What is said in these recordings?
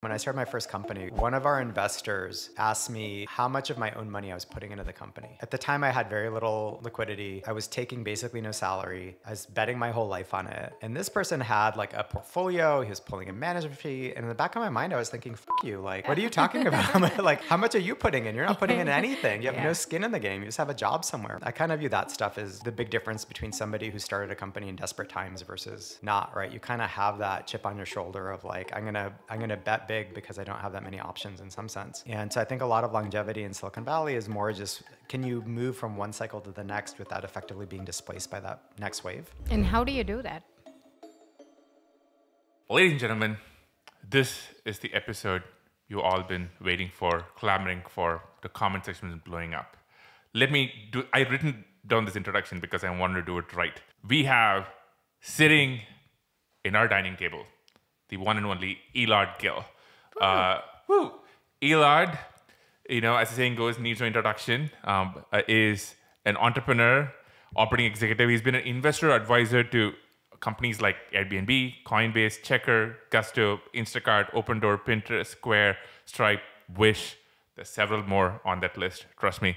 When I started my first company, one of our investors asked me how much of my own money I was putting into the company. At the time, I had very little liquidity. I was taking basically no salary. I was betting my whole life on it. And this person had like a portfolio. He was pulling a management fee. And in the back of my mind, I was thinking, fuck you. Like, what are you talking about? like, how much are you putting in? You're not putting in anything. You have yeah. no skin in the game. You just have a job somewhere. I kind of view that stuff as the big difference between somebody who started a company in desperate times versus not, right? You kind of have that chip on your shoulder of like, I'm going to, I'm going to bet big because I don't have that many options in some sense. And so I think a lot of longevity in Silicon Valley is more just can you move from one cycle to the next without effectively being displaced by that next wave? And how do you do that? Ladies and gentlemen, this is the episode you all been waiting for, clamoring for. The comment section is blowing up. Let me do, I've written down this introduction because I wanted to do it right. We have sitting in our dining table the one and only Elad Uh, woo. Elad, you know, as the saying goes, needs no introduction, um, uh, is an entrepreneur, operating executive. He's been an investor advisor to companies like Airbnb, Coinbase, Checkr, Gusto, Instacart, Opendoor, Pinterest, Square, Stripe, Wish. There's several more on that list. Trust me.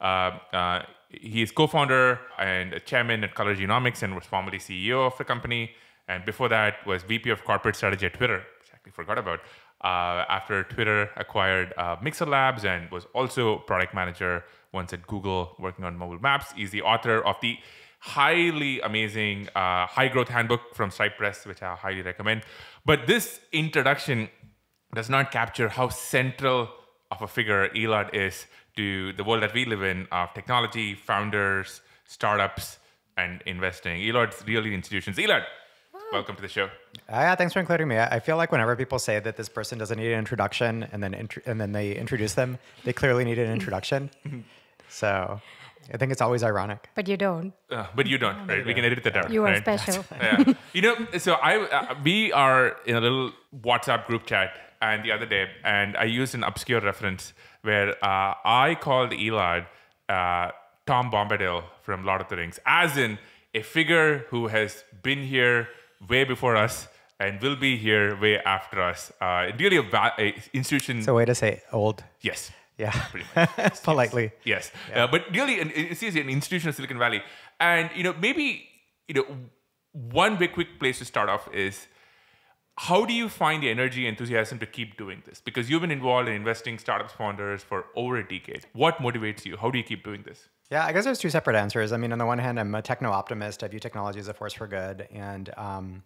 Uh, uh, he is co-founder and chairman at Color Genomics and was formerly CEO of the company. And before that was VP of corporate strategy at Twitter, which I actually forgot about uh, after Twitter acquired uh, Mixer Labs and was also product manager once at Google working on mobile maps. He's the author of the highly amazing uh, high growth handbook from Stripe Press, which I highly recommend. But this introduction does not capture how central of a figure Elad is to the world that we live in of technology, founders, startups, and investing. Elad's really institutions. Elad, welcome to the show. Uh, yeah, thanks for including me. I feel like whenever people say that this person doesn't need an introduction, and then int- and then they introduce them, they clearly need an introduction. so. I think it's always ironic. But you don't. Uh, but you don't, right? We can edit that out. You are right? special. yeah. You know, so I uh, we are in a little WhatsApp group chat, and the other day, and I used an obscure reference where uh, I called Elad uh, Tom Bombadil from Lord of the Rings, as in a figure who has been here way before us and will be here way after us. Uh, really a, va- a institution. So way to say old. Yes. Yeah. Pretty much. Politely. Yes. Yeah. Uh, but really, an, it's an institution of Silicon Valley. And, you know, maybe, you know, one big quick place to start off is how do you find the energy enthusiasm to keep doing this because you've been involved in investing startups founders for over a decade what motivates you how do you keep doing this yeah i guess there's two separate answers. I mean on the one hand i'm a techno optimist. I view technology as a force for good. And um,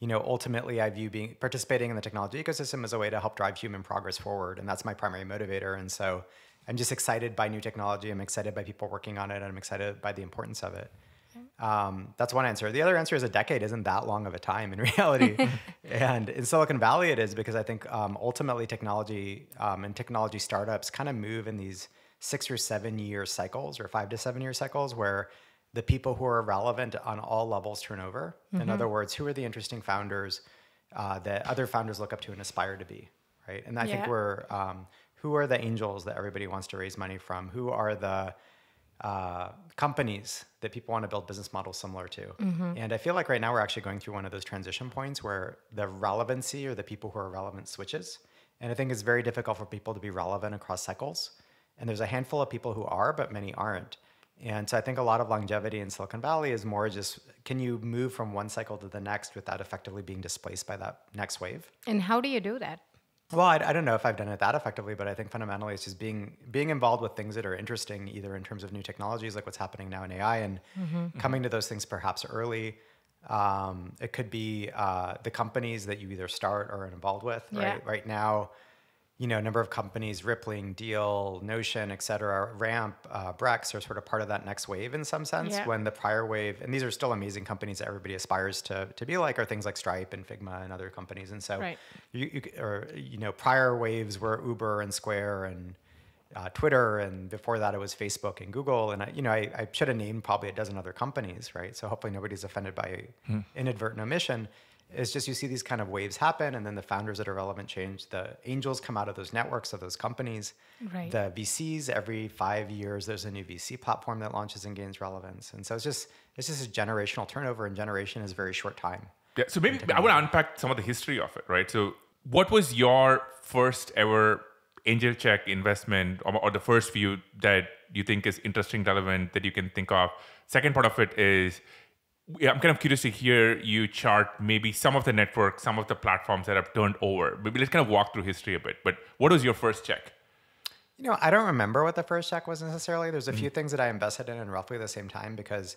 you know ultimately i view being participating in the technology ecosystem as a way to help drive human progress forward. And that's my primary motivator. And so i'm just excited by new technology. I'm excited by people working on it. And i'm excited by the importance of it. Um, that's one answer. The other answer is a decade isn't that long of a time in reality. and in Silicon Valley, it is because I think um, ultimately technology um, and technology startups kind of move in these six or seven year cycles or five to seven year cycles where the people who are relevant on all levels turn over. Mm-hmm. In other words, who are the interesting founders uh, that other founders look up to and aspire to be, right? And I yeah. think we're um, who are the angels that everybody wants to raise money from? Who are the uh, companies that people want to build business models similar to. Mm-hmm. And I feel like right now we're actually going through one of those transition points where the relevancy or the people who are relevant switches. And I think it's very difficult for people to be relevant across cycles. And there's a handful of people who are, but many aren't. And so I think a lot of longevity in Silicon Valley is more just can you move from one cycle to the next without effectively being displaced by that next wave? And how do you do that? Well, I, I, don't know if I've done it that effectively, but I think fundamentally it's just being being involved with things that are interesting, either in terms of new technologies like what's happening now in AI, and mm-hmm. coming to those things perhaps early. Um, it could be uh, the companies that you either start or are involved with. Right, right now, you know, a number of companies, Rippling, Deel, Notion, et cetera, Ramp, uh, Brex are sort of part of that next wave in some sense. Yeah. When the prior wave, and these are still amazing companies that everybody aspires to to be like, are things like Stripe and Figma and other companies. And so, right. you, you or you know, prior waves were Uber and Square and uh, Twitter, and before that it was Facebook and Google. And I, you know, I, I should have named probably a dozen other companies, right? So hopefully nobody's offended by hmm. inadvertent omission. It's just you see these kind of waves happen, and then the founders that are relevant change. The angels come out of those networks of those companies. Right. The VCs every five years there's a new VC platform that launches and gains relevance, and so it's just it's just a generational turnover, and generation is a very short time. Yeah. So maybe I want to unpack some of the history of it, right? So what was your first ever angel check investment or, or the first few that you think is interesting, relevant that you can think of? Second part of it is yeah, I'm kind of curious to hear you chart maybe some of the networks, some of the platforms that have turned over. Maybe let's kind of walk through history a bit. But what was your first check? You know, I don't remember what the first check was necessarily. There's a few things that I invested in in roughly the same time because,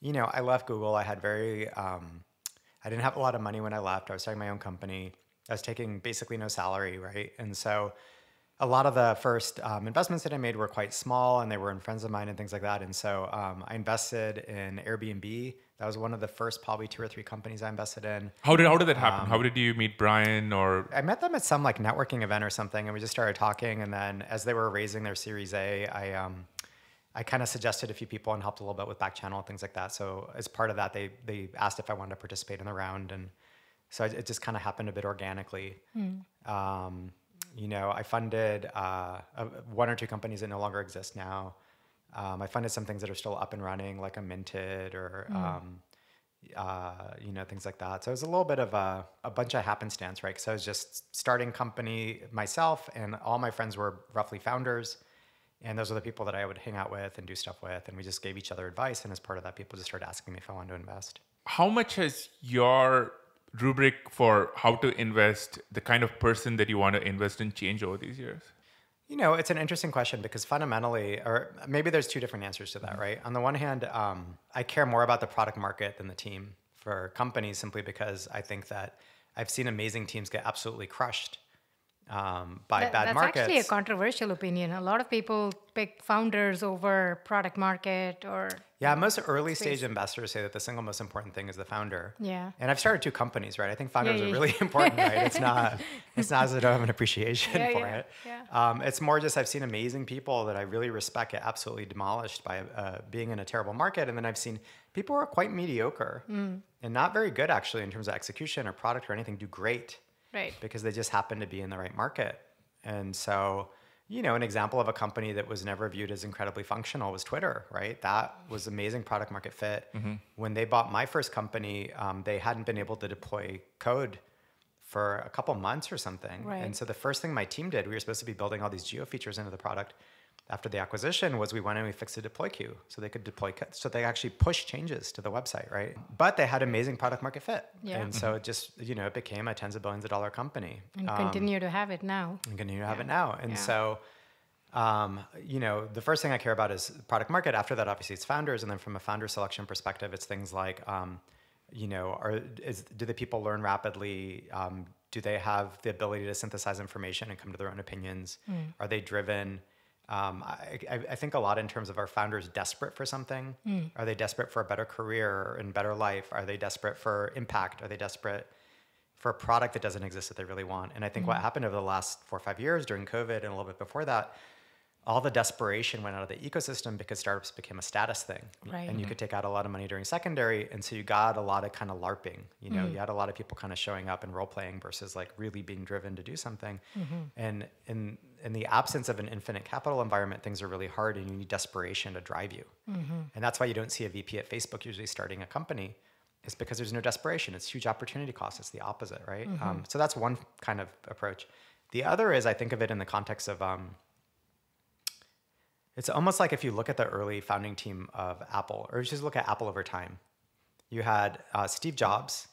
you know, I left Google. I had very, um, I didn't have a lot of money when I left. I was starting my own company. I was taking basically no salary, right? And so a lot of the first um, investments that I made were quite small and they were in friends of mine and things like that. And so um, I invested in Airbnb. That was one of the first probably two or three companies I invested in. How did how did that happen? Um, how did you meet Brian or I met them at some like networking event or something, and we just started talking. And then as they were raising their Series A, I um, I kind of suggested a few people and helped a little bit with back channel and things like that. So as part of that, they they asked if I wanted to participate in the round, and so it just kind of happened a bit organically. Um, you know, I funded uh, one or two companies that no longer exist now. Um, I funded some things that are still up and running, like a Minted or um, uh, you know things like that. So it was a little bit of a, a bunch of happenstance, right? Because I was just starting company myself, and all my friends were roughly founders, and those are the people that I would hang out with and do stuff with, and we just gave each other advice. And as part of that, people just started asking me if I wanted to invest. how much has your rubric for how to invest, the kind of person that you want to invest in, change over these years? You know, it's an interesting question because fundamentally, or maybe there's two different answers to that, right? On the one hand, um, I care more about the product market than the team for companies simply because I think that I've seen amazing teams get absolutely crushed um, by That- bad that's markets. actually a controversial opinion. A lot of people pick founders over product market or Yeah, most early stage investors say that the single most important thing is the founder. Yeah. And I've started two companies, right? I think founders yeah, are really important, right? It's not it's not as I don't have an appreciation Yeah, for yeah, it. yeah. Um, it's more just I've seen amazing people that I really respect get absolutely demolished by uh, being in a terrible market, and then I've seen people who are quite mediocre Mm. and not very good actually in terms of execution or product or anything do great right. because they just happen to be in the right market. And so, you know, an example of a company that was never viewed as incredibly functional was Twitter, right? That was amazing product market fit. When they bought my first company, um, they hadn't been able to deploy code for a couple months or something. Right. And so the first thing my team did, we were supposed to be building all these geo features into the product. After the acquisition, was we went and we fixed the deploy queue so they could deploy, so they actually push changes to the website, right? But they had amazing product market fit, Yeah. and so it just you know it became a tens of billions of dollar company And Um, continue to have it now. and continue to have Yeah. it now. And Yeah. so, um, you know, the first thing I care about is product market. After that, obviously, it's founders, and then from a founder selection perspective, it's things like, um, you know, are is do the people learn rapidly? Um, do they have the ability to synthesize information and come to their own opinions? Are they driven? Um, I, I, I think a lot in terms of our founders desperate for something. Are they desperate for a better career and better life? Are they desperate for impact? Are they desperate for a product that doesn't exist that they really want. And I think what happened over the last four or five years during COVID and a little bit before that, all the desperation went out of the ecosystem because startups became a status thing. Right. And you could mm-hmm. take out a lot of money during secondary. And so you got a lot of kind of LARPing. You know, mm-hmm. you had a lot of people kind of showing up and role playing versus like really being driven to do something. Mm-hmm. And in in the absence of an infinite capital environment, things are really hard and you need desperation to drive you. And that's why you don't see a VP at Facebook usually starting a company. It's because there's no desperation. It's huge opportunity cost. It's the opposite, right? Um, so that's one kind of approach. The other is I think of it in the context of um, it's almost like if you look at the early founding team of Apple, or just look at Apple over time. You had uh, Steve Jobs,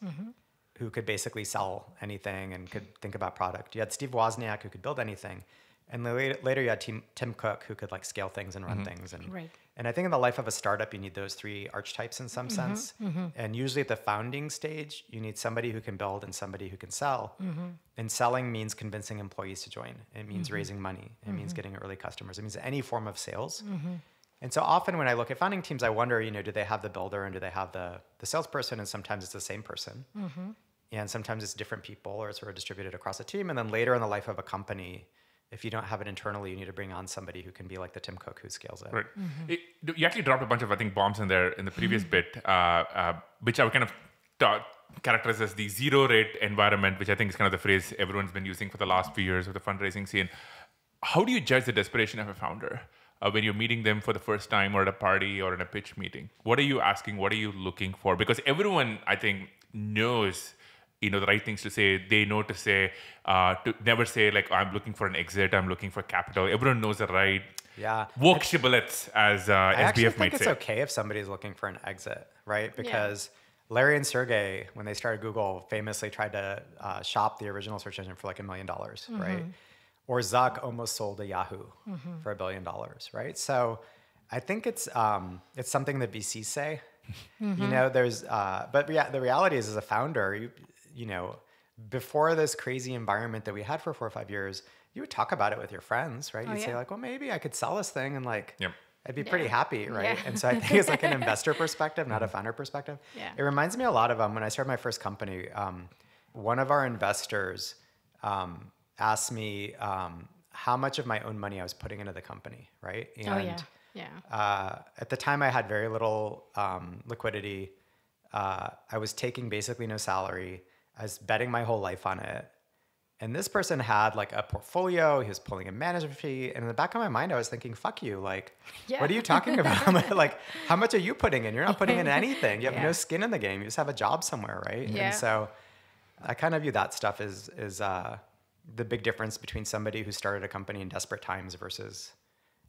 who could basically sell anything and could think about product. You had Steve Wozniak, who could build anything, and later, later you had Tim, Tim Cook, who could like scale things and run things. And Right. And I think in the life of a startup, you need those three archetypes in some mm-hmm, sense. Mm-hmm. And usually at the founding stage, you need somebody who can build and somebody who can sell. Mm-hmm. And selling means convincing employees to join. It means raising money. It means getting early customers. It means any form of sales. And so often when I look at founding teams, I wonder, you know, do they have the builder and do they have the the salesperson? And sometimes it's the same person. And sometimes it's different people or it's sort of distributed across a team. And then later in the life of a company, if you don't have it internally, you need to bring on somebody who can be like the Tim Cook who scales it. Right. It- you actually dropped a bunch of, I think, bombs in there in the previous bit, uh, uh, which I would kind of ta- characterize as the zero rate environment, which I think is kind of the phrase everyone's been using for the last few years of the fundraising scene. How do you judge the desperation of a founder uh, when you're meeting them for the first time or at a party or in a pitch meeting? What are you asking? What are you looking for? Because everyone, I think, knows you know the right things to say they know to say uh, to never say like i'm looking for an exit i'm looking for capital everyone knows the right Yeah. woke shibboleths as uh, I actually sbf think might it's say okay if somebody's looking for an exit, right? Because Larry and Sergey, when they started Google, famously tried to uh, shop the original search engine for like a million dollars, right? Or Zuck almost sold to Yahoo for a billion dollars, right? So I think it's um, it's something that VCs say. You know, there's uh, but rea- the reality is, as a founder, you you know, before this crazy environment that we had for four or five years, you would talk about it with your friends, right? Oh, You'd say yeah. like, well, maybe I could sell this thing and like Yep. I'd be pretty Yeah. happy, right? Yeah. And so I think it's like an investor perspective, not a founder perspective. Yeah. It reminds me a lot of um, when I started my first company. Um, one of our investors um, asked me um, how much of my own money I was putting into the company, right? And oh yeah, yeah. uh, at the time, I had very little um, liquidity. Uh, I was taking basically no salary. I was betting my whole life on it. And this person had like a portfolio. He was pulling a management fee. And in the back of my mind, I was thinking, fuck you. Like, Yeah. what are you talking about? like, how much are you putting in? You're not putting in anything. You have Yeah. no skin in the game. You just have a job somewhere, right? Yeah. And so I kind of view that stuff as, is uh, the big difference between somebody who started a company in desperate times versus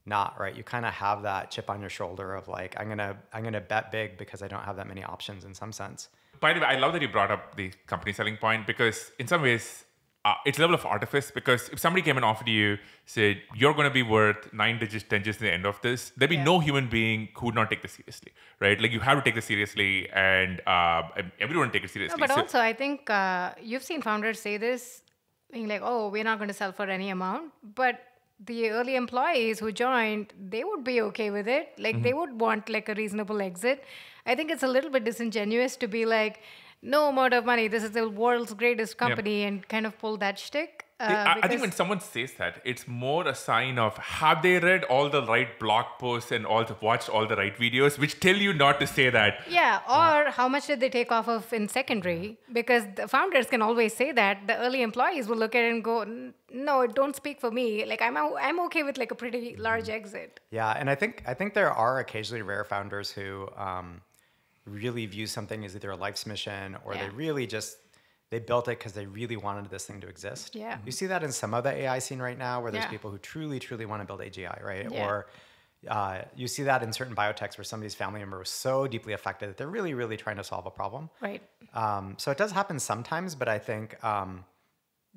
not right you kind of have that chip on your shoulder of like i'm gonna i'm gonna bet big because i don't have that many options in some sense By the way, I love that you brought up the company selling point because in some ways, uh, it's a level of artifice. Because if somebody came and offered you, said, you're going to be worth nine digits, 10 digits at the end of this, there'd be Yeah. no human being who would not take this seriously, right? Like you have to take this seriously and uh, everyone take it No, seriously. but So- also I think uh, you've seen founders say this, being like, "Oh, we're not going to sell for any amount," but the early employees who joined, they would be okay with it. Like Mm-hmm. they would want like a reasonable exit. I think it's a little bit disingenuous to be like, "No amount of money. This is the world's greatest company," and kind of pull that shtick. Uh, I- I, think when someone says that, it's more a sign of have they read all the right blog posts and all the, watched all the right videos, which tell you not to say that. Yeah, or how much did they take off of in secondary? Because the founders can always say that. The early employees will look at it and go, "No, don't speak for me. Like I'm, o- I'm okay with like a pretty large exit." yeah and i think i think there are occasionally rare founders who um, really view something as either a life's mission or they really just they built it because they really wanted this thing to exist Yeah. you see that in some of the ai scene right now where there's Yeah. people who truly truly want to build agi right Yeah. or uh, you see that in certain biotechs where somebody's family member was so deeply affected that they're really really trying to solve a problem Right. Um, so it does happen sometimes, but I think um,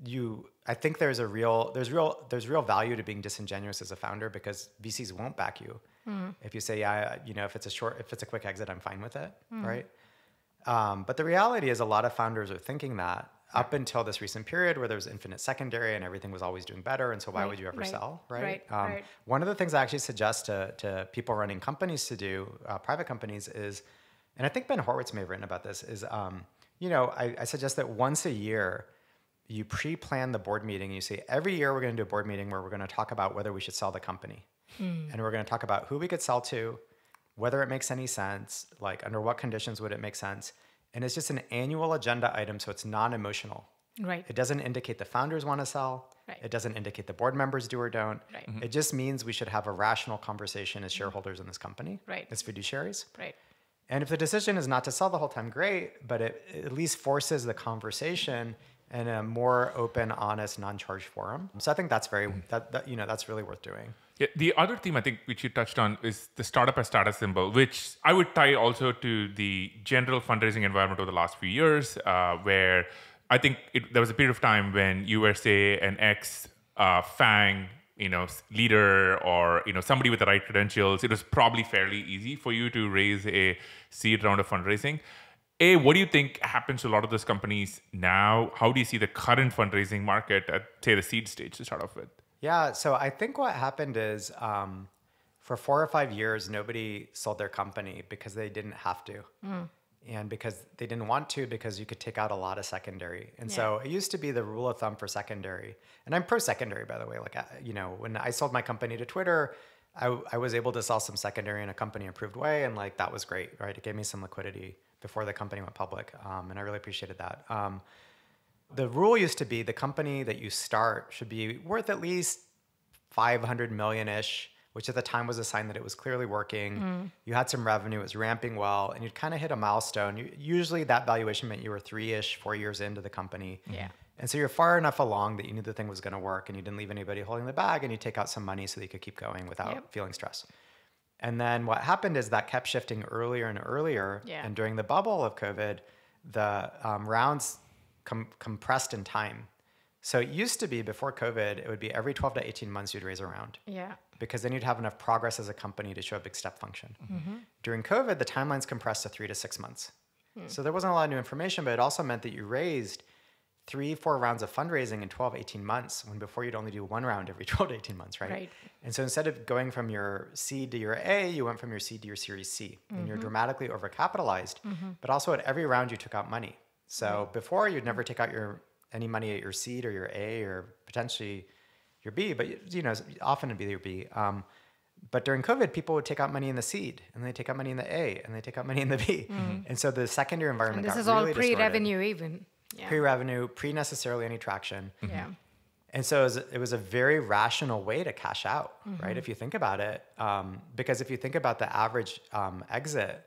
you, I think there's a real, there's real, there's real value to being disingenuous as a founder because VCs won't back you if you say, yeah, you know, if it's a short, if it's a quick exit, I'm fine with it, right? Um, but the reality is, a lot of founders are thinking that up until this recent period where there was infinite secondary and everything was always doing better, and so why Right, would you ever right, sell, right? right, um, right. One of the things I actually suggest to, to people running companies to do, uh, private companies, is, and I think Ben Horowitz may have written about this, is, um, you know, I, I suggest that once a year, you pre-plan the board meeting. You say every year we're going to do a board meeting where we're going to talk about whether we should sell the company, Mm. and we're going to talk about who we could sell to, whether it makes any sense, like under what conditions would it make sense, and it's just an annual agenda item, so it's non-emotional. Right. It doesn't indicate the founders want to sell. Right. It doesn't indicate the board members do or don't. Right. It just means we should have a rational conversation as shareholders in this company, Right. as fiduciaries. Right. And if the decision is not to sell the whole time, great, but it, it at least forces the conversation in a more open, honest, non-charged forum. So I think that's very mm-hmm. that, that you know that's really worth doing. Yeah, the other theme I think which you touched on is the startup as status symbol, which I would tie also to the general fundraising environment over the last few years, uh, where I think it, there was a period of time when you were, say, an ex uh, FANG, you know, leader or you know somebody with the right credentials. It was probably fairly easy for you to raise a seed round of fundraising. A, what do you think happens to a lot of those companies now? How do you see the current fundraising market at, say, the seed stage to start off with? Yeah. So I think what happened is um, for four or five years, nobody sold their company because they didn't have to. And because they didn't want to, because you could take out a lot of secondary. And so it used to be the rule of thumb for secondary. And I'm pro secondary, by the way. Like, you know, when I sold my company to Twitter, I, I was able to sell some secondary in a company approved way. And like, that was great, right? It gave me some liquidity before the company went public. Um, and I really appreciated that. Um, the rule used to be the company that you start should be worth at least 500 million ish which at the time was a sign that it was clearly working. You had some revenue, it was ramping well, and you'd kind of hit a milestone. You, usually that valuation meant you were three ish, four years into the company. Yeah. And so you're far enough along that you knew the thing was going to work and you didn't leave anybody holding the bag and you take out some money so that you could keep going without Yep. feeling stress. And then what happened is that kept shifting earlier and earlier. Yeah. And during the bubble of COVID, the um, rounds com- compressed in time. So it used to be before COVID, it would be every 12 to 18 months you'd raise a round Yeah. because then you'd have enough progress as a company to show a big step function. Mm-hmm. During COVID, the timelines compressed to three to six months. Hmm. So there wasn't a lot of new information, but it also meant that you raised three, four rounds of fundraising in 12, 18 months when before you'd only do one round every 12 to 18 months, right? Right. And so instead of going from your seed to your A, you went from your seed to your Series C. And Mm-hmm. you're dramatically overcapitalized. But also at every round, you took out money. So before, you'd never take out your any money at your seed or your A or potentially your B, but you know, often it'd be your B. Um, but during COVID, people would take out money in the seed, and they take out money in the A, and they take out money in the B, and so the secondary And environment this got is all really distorted. pre-revenue even. Yeah. pre-revenue, pre-necessarily any traction. yeah. And so it was, it was a very rational way to cash out, Mm-hmm. right? If you think about it, um, because if you think about the average um, exit,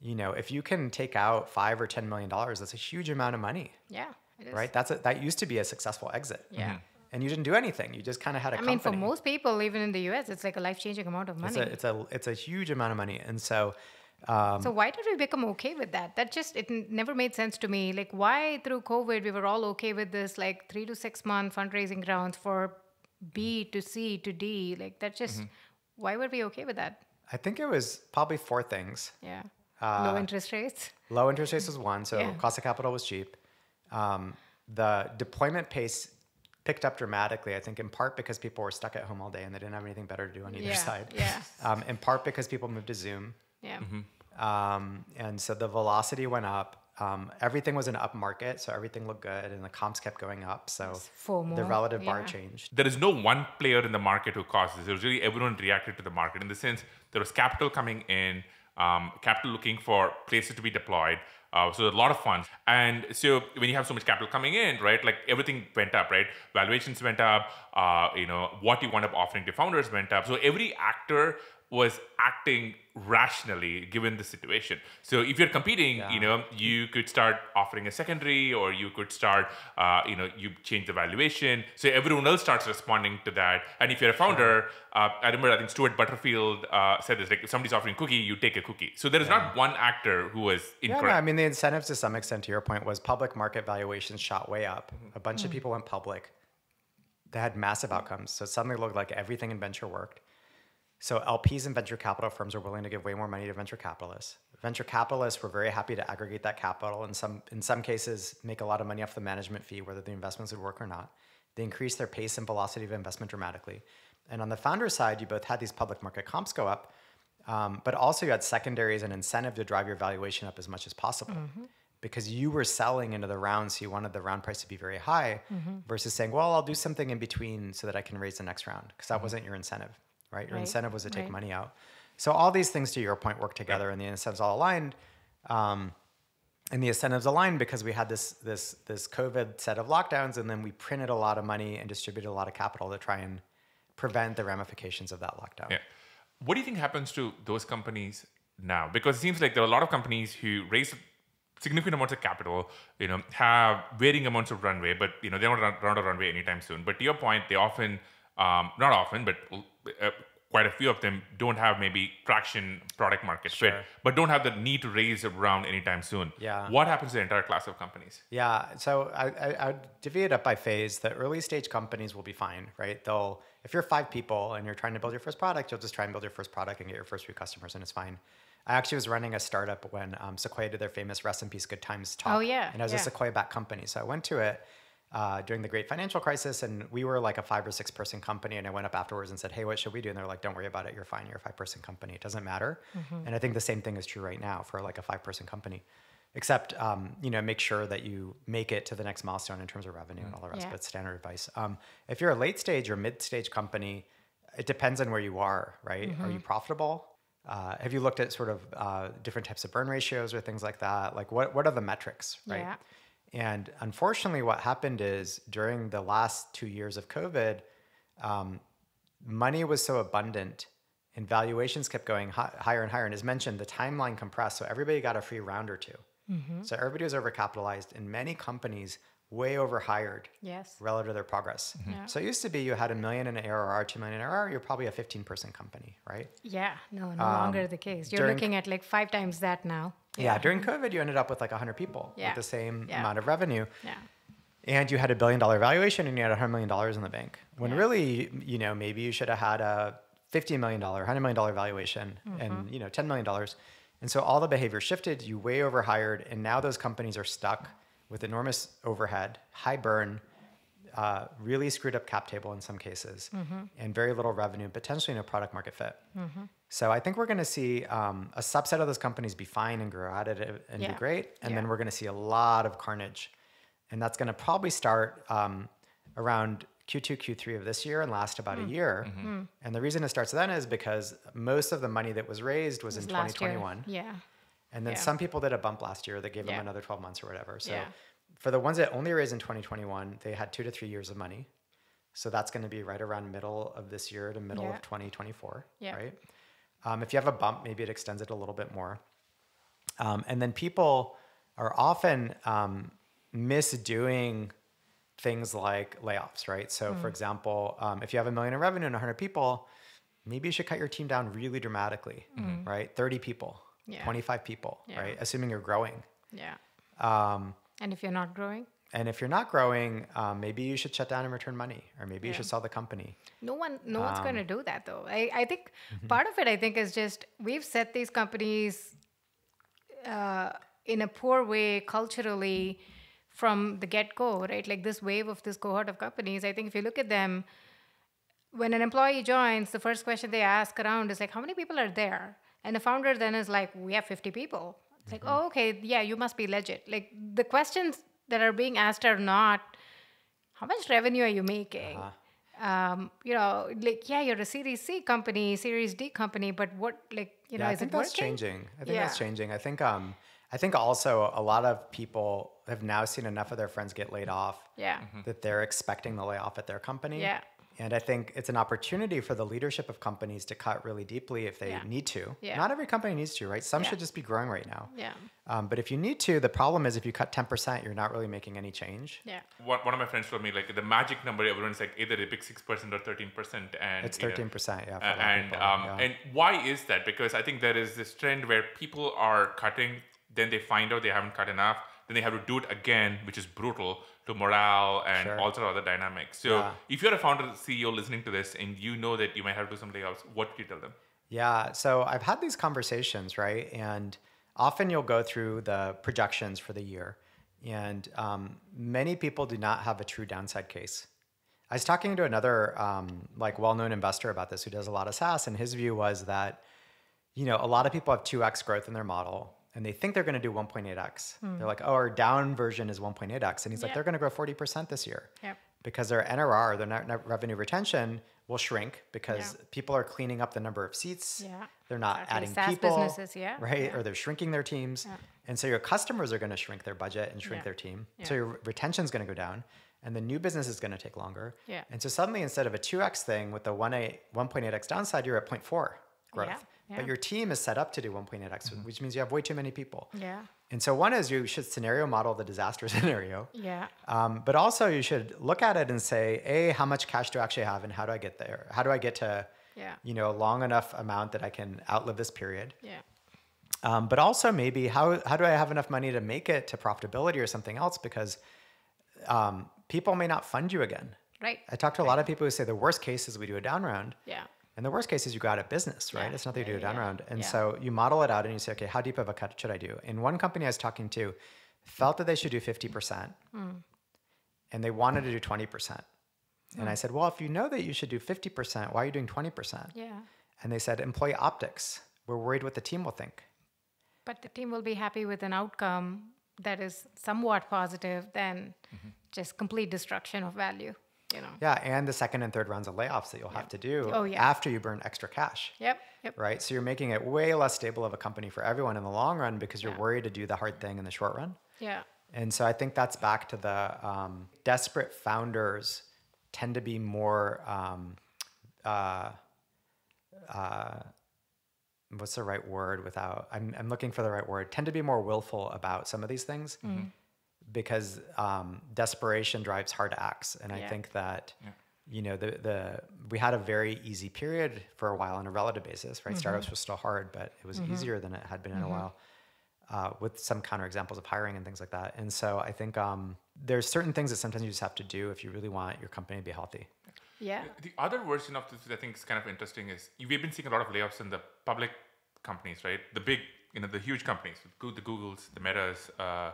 you know, if you can take out five or ten million dollars, that's a huge amount of money, Yeah. It is. right? That's a, that used to be a successful exit. Yeah. And you didn't do anything. You just kind of had a I mean, for most people, even in the US, it's like a life changing amount of it's money. a, it's a it's a huge amount of money, and so um, so why did we become okay with that? That just it n- never made sense to me. Like why through COVID we were all okay with this like three to six month fundraising rounds for B to C to D. Like that just Mm-hmm. why were we okay with that? I think it was probably four things. Yeah. Uh, Low interest rates. Low interest rates was one, so Yeah. cost of capital was cheap. Um, the deployment pace picked up dramatically, I think, in part because people were stuck at home all day and they didn't have anything better to do on either Yeah, side. yeah. Um, in part because people moved to Zoom. Yeah. Um, and so the velocity went up. Um, everything was an up market, so everything looked good, and the comps kept going up. So FOMO, the relative bar changed. there is no one player in the market who caused this. It was really everyone reacted to the market in the sense there was capital coming in, um, capital looking for places to be deployed. Uh, so a lot of funds, and so when you have so much capital coming in, right, like everything went up, right? Valuations went up. Uh, you know what you wound up offering to founders went up. So every actor was acting rationally given the situation. So if you're competing, you know, you could start offering a secondary, or you could start, uh, you know, you change the valuation. So everyone else starts responding to that. And if you're a founder, uh, I remember I think Stewart Butterfield uh, said this: like if somebody's offering cookie, you take a cookie. So there is not one actor who was Yeah, no, I mean the incentives to some extent, to your point, was public market valuations shot way up. A bunch of people went public. They had massive outcomes. So it suddenly looked like everything in venture worked. So LPs and venture capital firms are willing to give way more money to venture capitalists. Venture capitalists were very happy to aggregate that capital and some in some cases make a lot of money off the management fee, whether the investments would work or not. They increased their pace and velocity of investment dramatically. And on the founder side, you both had these public market comps go up, um, but also you had secondaries and incentive to drive your valuation up as much as possible. Mm-hmm. Because you were selling into the round, so you wanted the round price to be very high, mm-hmm. versus saying, "Well, I'll do something in between so that I can raise the next round," because that mm-hmm. wasn't your incentive, right? Your Right, incentive was to take right. money out. So all these things, to your point, work together, and the incentives all aligned. Um, and the incentives aligned because we had this this this COVID set of lockdowns, and then we printed a lot of money and distributed a lot of capital to try and prevent the ramifications of that lockdown. Yeah. What do you think happens to those companies now? Because it seems like there are a lot of companies who raise significant amounts of capital, you know, have varying amounts of runway, but you know they don't run, run out of runway anytime soon. But to your point, they often, um, not often, but uh, quite a few of them don't have maybe traction product market fit, but don't have the need to raise a round anytime soon. Yeah. What happens to the entire class of companies? Yeah, so I, I, I divvy it up by phase. The early stage companies will be fine, right? They'll, if you're five people and you're trying to build your first product, you'll just try and build your first product and get your first few customers, and it's fine. I actually was running a startup when um, Sequoia did their famous Rest in Peace Good Times talk. Oh, yeah, and I was yeah. a Sequoia backed company, so I went to it uh, during the Great Financial Crisis, and we were like a five or six person company. And I went up afterwards and said, "Hey, what should we do?" And they're like, "Don't worry about it. You're fine. You're a five person company. It doesn't matter." And I think the same thing is true right now for like a five person company except um, you know make sure that you make it to the next milestone in terms of revenue and all the rest Yeah. but standard advice um, if you're a late stage or mid stage company it depends on where you are right are you profitable uh, have you looked at sort of uh, different types of burn ratios or things like that like what, what are the metrics right Yeah. And unfortunately what happened is during the last two years of covid um, money was so abundant and valuations kept going hi- higher and higher. And as mentioned, the timeline compressed. So everybody got a free round or 2 So everybody was overcapitalized and many companies way overhired Yes. relative to their progress. Yeah. So it used to be you had a million in ARR, two million in ARR, you're probably a 15 person company, right? Yeah. No, no Um, longer the case. You're during- looking at like five times that now. Yeah. During COVID, you ended up with like 100 people Yeah. with the same Yeah. amount of revenue. Yeah. and you had a billion dollar valuation and you had a hundred million dollars in the bank when really you know maybe you should have had a 50 million dollar 100 million dollar valuation Mm-hmm. and you know 10 million dollars and so all the behavior shifted you way overhired and now those companies are stuck with enormous overhead high burn uh, really screwed up cap table in some cases Mm-hmm. and very little revenue potentially no product market fit so i think we're going to see um, a subset of those companies be fine and grow at it and Yeah. be great and then we're going to see a lot of carnage and that's going to probably start um, around Q2, Q3 of this year and last about Hmm. a year. And the reason it starts then is because most of the money that was raised was, was in last year. 2021. Yeah. And then Yeah. some people did a bump last year that gave them another 12 months or whatever. So Yeah. For the ones that only raised in 2021, they had two to three years of money. So that's going to be right around middle of this year to middle Yeah. of 2024, Yeah. right? Um, if you have a bump, maybe it extends it a little bit more. Um, and then people are often um, misdoing things like layoffs, right? So, Hmm. for example, um, if you have a million in revenue and 100 people, maybe you should cut your team down really dramatically, right? 30 people. Yeah. 25 people, right? Assuming you're growing. Yeah. And if you're not growing, and if you're not growing, um, maybe you should shut down and return money, or maybe you should sell the company. no one no one's Um, going to do that though. I, I think mm-hmm. part of it I think is just we've set these companies uh, in a poor way culturally from the get-go, right? Like this wave of this cohort of companies. I think if you look at them, when an employee joins, the first question they ask around is like, how many people are there? And the founder then is like, we have 50 people. It's like, oh, okay, yeah, you must be legit. Like the questions that are being asked are not, how much revenue are you making? Um, you know, like, yeah, you're a Series C company, Series D company, but what, like, you know, yeah, I is think it that's working? changing. I think that's changing. I think um, I think also a lot of people have now seen enough of their friends get laid off Yeah. that they're expecting the layoff at their company. Yeah. And I think it's an opportunity for the leadership of companies to cut really deeply if they Yeah. need to. Yeah. Not every company needs to, right? Some Yeah. should just be growing right now. Yeah. Um, but if you need to, the problem is if you cut 10%, you're not really making any change. Yeah. One, one of my friends told me like the magic number everyone's like either they pick six percent or thirteen percent, and It's you know, 13%, yeah. For Uh, and um, yeah. and why is that? Because I think there is this trend where people are cutting, then they find out they haven't cut enough, then they have to do it again, which is brutal to morale and Sure. all sort of other dynamics. So Yeah. if you're a founder, CEO listening to this, and you know that you might have to do some layoffs, what do you tell them? Yeah, so I've had these conversations, right? And often you'll go through the projections for the year, and um, many people do not have a true downside case. I was talking to another um, like well-known investor about this who does a lot of SaaS, and his view was that you know a lot of people have 2x growth in their model, and they think they're going to do 1.8x. Hmm. They're like, oh, our down version is 1.8x, and he's like, they're going to grow 40% this year Yep. because their NRR, their net, net revenue retention, will shrink because Yeah. people are cleaning up the number of seats. Yeah, They're not exactly. adding SaaS people. businesses, yeah, Right. yeah. Or they're shrinking their teams. And so your customers are going to shrink their budget and shrink Yeah. their team. So your retention is going to go down and the new business is going to take longer. Yeah. And so suddenly instead of a 2x thing with the 1.8, 1.8x downside, you're at 0.4 growth. Yeah, But. Mm-hmm. your team is set up to do 1.8x, which means you have way too many people. Yeah. And so one is you should scenario model the disaster scenario. Yeah. Um, but also, you should look at it and say, a, how much cash do I actually have, and how do I get there? How do I get to, Yeah. you know, a long enough amount that I can outlive this period? Yeah. Um, but also, maybe how how do I have enough money to make it to profitability or something else? Because um, people may not fund you again. Right. I talk to a lot of people who say the worst case is we do a down round. Yeah. And the worst case is you go out of business, right? Yeah. It's nothing to do down yeah. And yeah. so you model it out and you say, okay, how deep of a cut should I do? And one company I was talking to felt that they should do 50% Hmm. and they wanted to do 20%. And I said, well, if you know that you should do 50%, why are you doing 20%? Yeah. And they said, employee optics. We're worried what the team will think. But the team will be happy with an outcome that is somewhat positive than just complete destruction of value, you know. Yeah. And the second and third rounds of layoffs that you'll have to do Oh, yeah. after you burn extra cash. Yep. Yep. Right. So you're making it way less stable of a company for everyone in the long run because you're Yeah. worried to do the hard thing in the short run. Yeah. And so I think that's back to the um, desperate founders tend to be more um, uh, uh, what's the right word without I'm, I'm looking for the right word tend to be more willful about some of these things because um, desperation drives hard acts. And i think that you know the the we had a very easy period for a while on a relative basis right? Startups was still hard but it was easier than it had been in a while uh, with some counterexamples of hiring and things like that. And so i think um, there's certain things that sometimes you just have to do if you really want your company to be healthy. Yeah. The other version of this, I think, is kind of interesting. Is we've been seeing a lot of layoffs in the public companies, right? The big, you know, the huge companies, the Googles, the Metas, uh,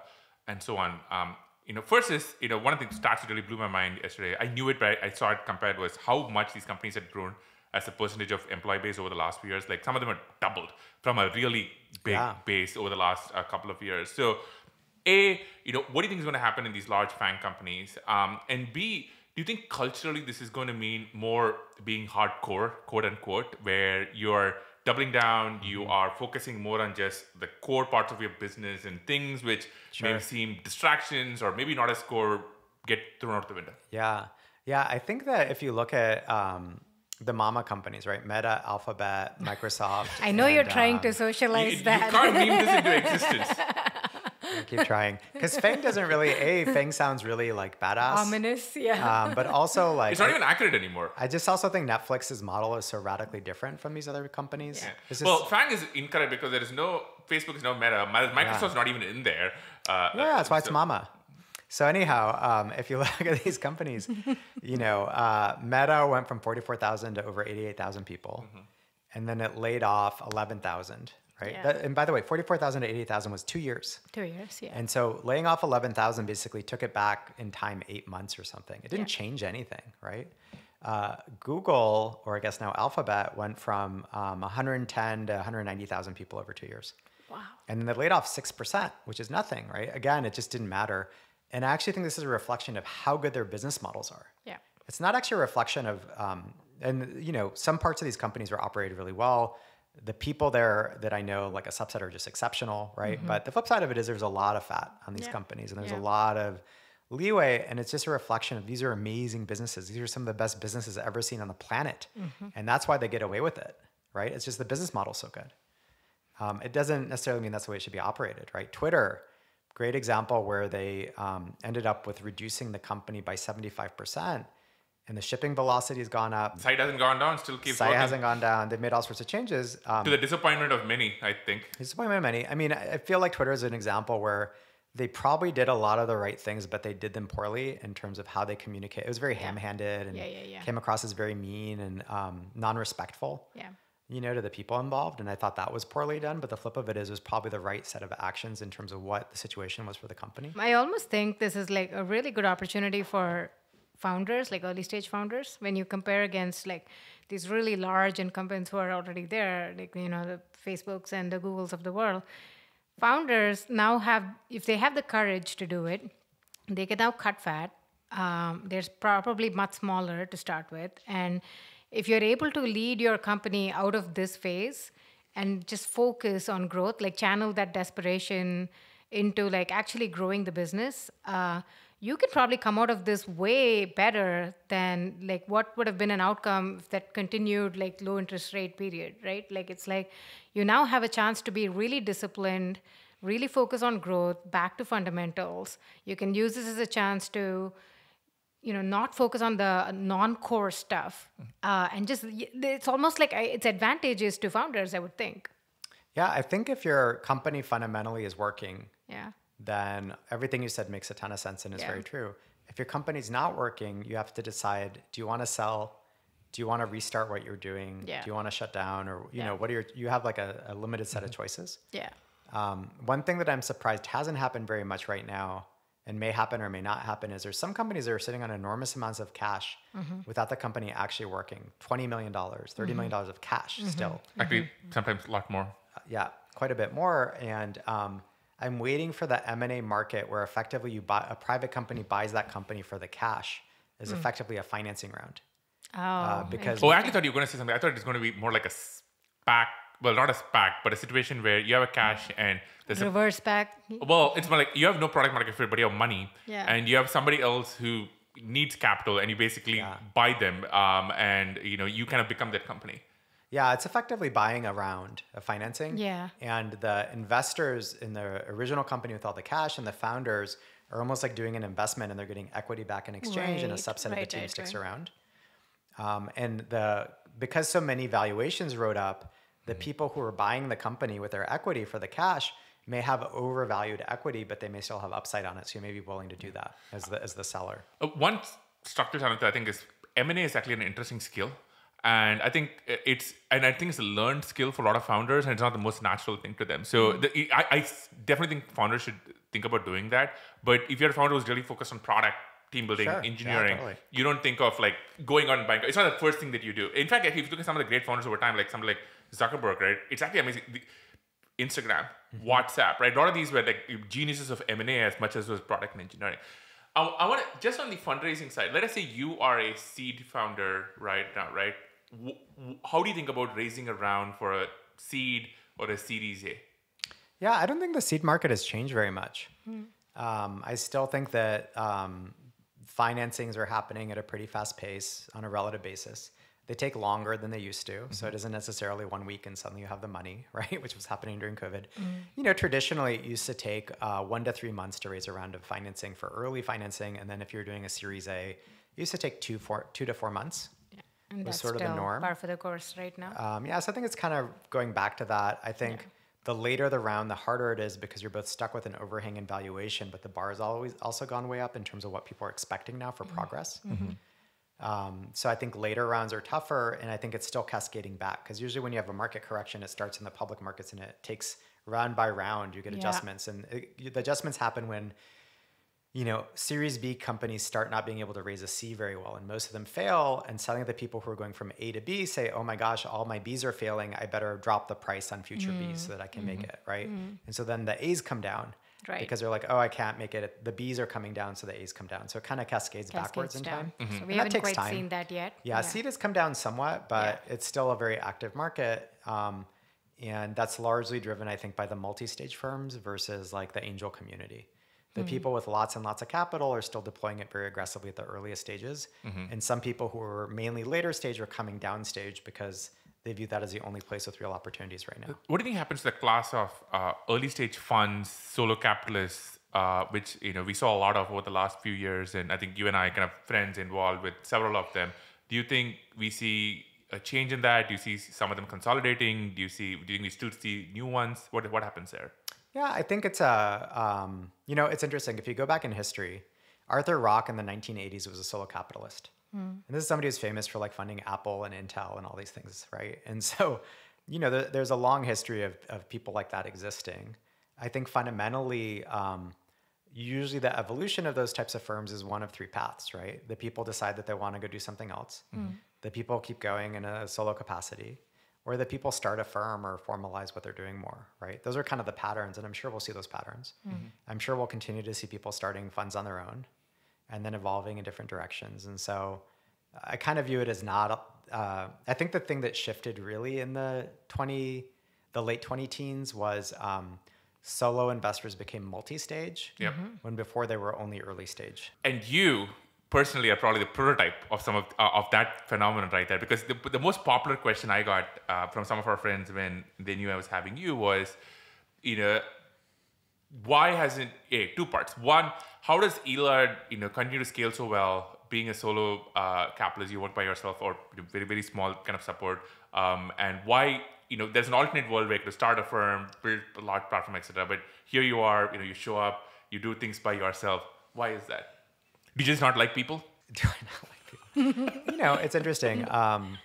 and so on. Um, you know, first is you know one of the stats that really blew my mind yesterday. I knew it, but I saw it compared was how much these companies had grown as a percentage of employee base over the last few years. Like some of them had doubled from a really big Yeah. base over the last uh, couple of years. So a, you know, what do you think is going to happen in these large FANG companies? Um, and B, do you think culturally this is going to mean more being hardcore, quote unquote, where you're doubling down, you Mm-hmm. are focusing more on just the core parts of your business and things which maybe Sure. seem distractions or maybe not as core get thrown out the window? Yeah. Yeah. I think that if you look at um, the mama companies, right? Meta, Alphabet, Microsoft. I know you're trying um, to socialize you that. can't meme this into existence. I keep trying. Because Fang doesn't really, A, Fang sounds really like badass. Ominous. Yeah. Um, but also, like, It's not even accurate anymore. I just also think Netflix's model is so radically different from these other companies. Yeah. Just, well, FANG is incorrect because there is no Facebook is no Meta. Mi- Microsoft's not even in there. Uh, yeah, that's why it's so- mama. So anyhow, um, if you look at these companies, you know, uh, Meta went from 44,000 to over 88,000 people. And then it laid off 11,000, right? Yeah. That- and by the way, 44,000 to 80,000 was two years. Two years. Yeah. And so laying off 11,000 basically took it back in time eight months or something. It didn't Yeah. change anything, right? Uh, Google, or I guess now Alphabet, went from um, 110 to 190,000 people over two years. wow. And then they laid off 6%, which is nothing, right? Again, it just didn't matter. And I actually think this is a reflection of how good their business models are. Yeah. It's not actually a reflection of, um, and you know, some parts of these companies were operated really well. The people there that I know, like a subset, are just exceptional, right? But the flip side of it is there's a lot of fat on these Yeah. companies, and there's Yeah. a lot of leeway, and it's just a reflection of these are amazing businesses. These are some of the best businesses ever seen on the planet, and that's why they get away with it, right? It's just the business model's so good. Um, it doesn't necessarily mean that's the way it should be operated, right? Twitter, great example where they um, ended up with reducing the company by 75%, and the shipping velocity has gone up. Site hasn't gone down, still keeps Site working. hasn't gone down. They've made all sorts of changes. Um, to the disappointment of many, I think. disappointment of many. I mean, I I feel like Twitter is an example where they probably did a lot of the right things, but they did them poorly in terms of how they communicate. It was very ham-handed and Yeah, yeah, yeah. came across as very mean and um, non-respectful. Yeah. you know, to the people involved. And I thought that was poorly done. But the flip of it is, it was probably the right set of actions in terms of what the situation was for the company. I almost think this is like a really good opportunity for founders, like early stage founders, when you compare against like these really large incumbents who are already there, like you know the Facebooks and the Googles of the world. Founders now have, if they have the courage to do it, they can now cut fat. Um, there's probably much smaller to start with, and if you're able to lead your company out of this phase and just focus on growth, like channel that desperation into like actually growing the business, uh, you can probably come out of this way better than like what would have been an outcome if that continued like low interest rate period, right? Like it's like you now have a chance to be really disciplined, really focus on growth, back to fundamentals. You can use this as a chance to you know not focus on the non-core stuff uh, and just it's almost like it's advantageous to founders i would think Yeah, I think if your company fundamentally is working, yeah then everything you said makes a ton of sense and is Yeah. very true. If your company's not working, you have to decide: do you want to sell? Do you want to restart what you're doing? Yeah. Do you want to shut down, or you Yeah. know, what are your? You have like a, a limited set of mm-hmm. choices. yeah Um, one thing that I'm surprised hasn't happened very much right now, and may happen or may not happen, is there's some companies that are sitting on enormous amounts of cash mm-hmm. without the company actually working. Twenty million dollars, thirty million mm-hmm. dollars of cash still. Actually, sometimes a lot more. Uh, yeah, quite a bit more. And um, I'm waiting for the M and A market where effectively you buy a private company buys that company for the cash is effectively a financing round. oh Uh, because Oh, I actually thought you were going to say something. I thought it was going to be more like a SPAC. Well, not a SPAC, but a situation where you have a cash and there's a reverse SPAC Well, it's more like you have no product market fit, but you have money, Yeah. and you have somebody else who needs capital, and you basically Yeah. buy them, um, and you know you kind of become that company. Yeah, it's effectively buying a round of financing. Yeah. And the investors in the original company with all the cash and the founders are almost like doing an investment and they're getting equity back in exchange and a Right, subset of the team right, sticks right. around. Um, and the because so many valuations rode up, the Mm-hmm. people who are buying the company with their equity for the cash may have overvalued equity, but they may still have upside on it. So you may be willing to do that as the as the seller. Uh, one structure challenge that I think is M and A is actually an interesting skill, and I think it's and I think it's a learned skill for a lot of founders, and it's not the most natural thing to them. So Mm-hmm. the, I, I definitely think founders should think about doing that. But if you're a founder who's really focused on product, team building, Sure. Engineering, totally. you don't think of like going out and buying. It's not the first thing that you do. In fact, if you look at some of the great founders over time, like somebody like Zuckerberg, right? It's actually amazing. The, Instagram, WhatsApp, right? A lot of these were like geniuses of M and A as much as was product and engineering. I, I want to just on the fundraising side. Let us say you are a seed founder right now, right? W- w- how do you think about raising a round for a seed or a Series A? Yeah, I don't think the seed market has changed very much. Um, I still think that um, financings are happening at a pretty fast pace on a relative basis. They take longer than they used to, so it isn't necessarily one week and suddenly you have the money, right? Which was happening during COVID. You know, traditionally it used to take uh, one to three months to raise a round of financing for early financing, and then if you're doing a Series A, it used to take two four two to four months. And was that's sort of the norm. par for the course right now. Um, yeah, so I think it's kind of going back to that. I think the later the round, the harder it is because you're both stuck with an overhang in valuation, but the bar has always also gone way up in terms of what people are expecting now for progress. Um, so I think later rounds are tougher, and I think it's still cascading back because usually when you have a market correction, it starts in the public markets and it takes round by round. You get Yeah. adjustments, and it, the adjustments happen when you know, Series B companies start not being able to raise a C very well, and most of them fail. And suddenly, the people who are going from A to B say, "Oh my gosh, all my Bs are failing. I better drop the price on future Bs mm. so that I can make mm-hmm. it right." Mm-hmm. And so then the As come down Right. because they're like, "Oh, I can't make it." The Bs are coming down, so the As come down. So it kind of cascades, backwards in Cascades time. down. So mm-hmm. we And haven't quite time. seen that yet. Yeah, seed has come down somewhat, but it's still a very active market. Um, and that's largely driven, I think, by the multi-stage firms versus like the angel community. The people with lots and lots of capital are still deploying it very aggressively at the earliest stages. And some people who are mainly later stage are coming down stage because they view that as the only place with real opportunities right now. What do you think happens to the class of uh, early stage funds, solo capitalists, uh, which you know we saw a lot of over the last few years, and I think you and I kind of friends involved with several of them. Do you think we see a change in that? Do you see some of them consolidating? Do you see? Do you think we still see new ones? What what happens there? Yeah, I think it's a, um, you know, it's interesting. If you go back in history, Arthur Rock in the 1980s was a solo capitalist. And this is somebody who's famous for like funding Apple and Intel and all these things, right? And so, you know, there, there's a long history of, of people like that existing. I think fundamentally, um, usually the evolution of those types of firms is one of three paths, right? The people decide that they want to go do something else. The people keep going in a solo capacity, or that people start a firm or formalize what they're doing more, right? Those are kind of the patterns, and I'm sure we'll see those patterns. I'm sure we'll continue to see people starting funds on their own and then evolving in different directions. And so I kind of view it as not, uh, I think the thing that shifted really in the 20, the late 20 teens was um, solo investors became multi-stage Yep. when before they were only early stage. and you personally are probably the prototype of some of uh, of that phenomenon right there. Because the, the most popular question i got uh, from some of our friends when they knew i was having you was you know why hasn't a two parts. One how does elad you know continue to scale so well being a solo uh, capitalist? You work by yourself or very very small kind of support. Um, and why you know there's an alternate world where you could start a firm build a large platform etc but here you are you know you show up you do things by yourself. Why is that do you just not like people Do I not like people? you know, it's interesting. Um,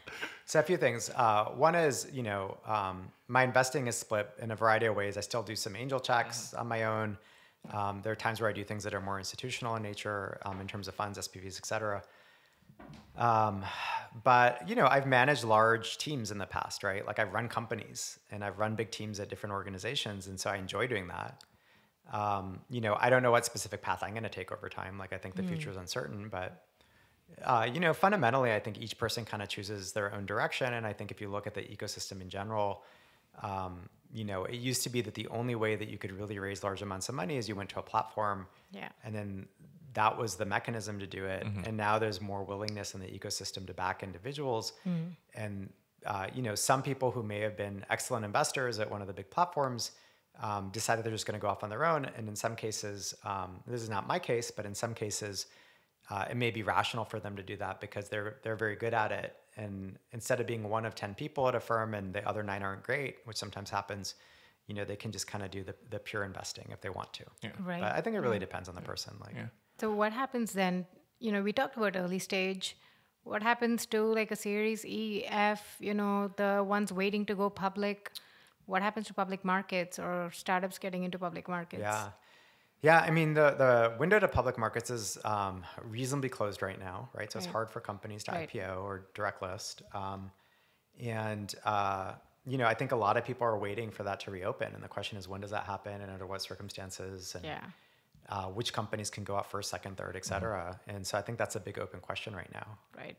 so a few things. Uh, one is, you know, um, my investing is split in a variety of ways. I still do some angel checks on my own. Um, there are times where I do things that are more institutional in nature, um, in terms of funds, SPVs, et cetera. Um, but you know, I've managed large teams in the past, right? Like I've run companies and I've run big teams at different organizations, and so I enjoy doing that. Um, you know, I don't know what specific path I'm going to take over time. Like I think the future is uncertain, but uh, you know, fundamentally, I think each person kind of chooses their own direction. And I think if you look at the ecosystem in general, um, you know, it used to be that the only way that you could really raise large amounts of money is you went to a platform, Yeah. and then that was the mechanism to do it. And now there's more willingness in the ecosystem to back individuals. And uh, you know, some people who may have been excellent investors at one of the big platforms um, decided they're just going to go off on their own. And in some cases, um, this is not my case, but in some cases, uh, it may be rational for them to do that because they're they're very good at it. And instead of being one of ten people at a firm and the other nine aren't great, which sometimes happens, you know, they can just kind of do the, the pure investing if they want to. Yeah. Right. But I think it really depends on the person. Like, Yeah. So what happens then? You know, we talked about early stage. What happens to like a Series E, F? You know, the ones waiting to go public. What happens to public markets or startups getting into public markets? Yeah. Yeah, I mean the the window to public markets is um, reasonably closed right now, right? So it's hard for companies to Right. IPO or direct list, um, and uh, you know I think a lot of people are waiting for that to reopen, and the question is when does that happen and under what circumstances, and Yeah. uh, which companies can go out first, second, third, et cetera. And so I think that's a big open question right now. Right.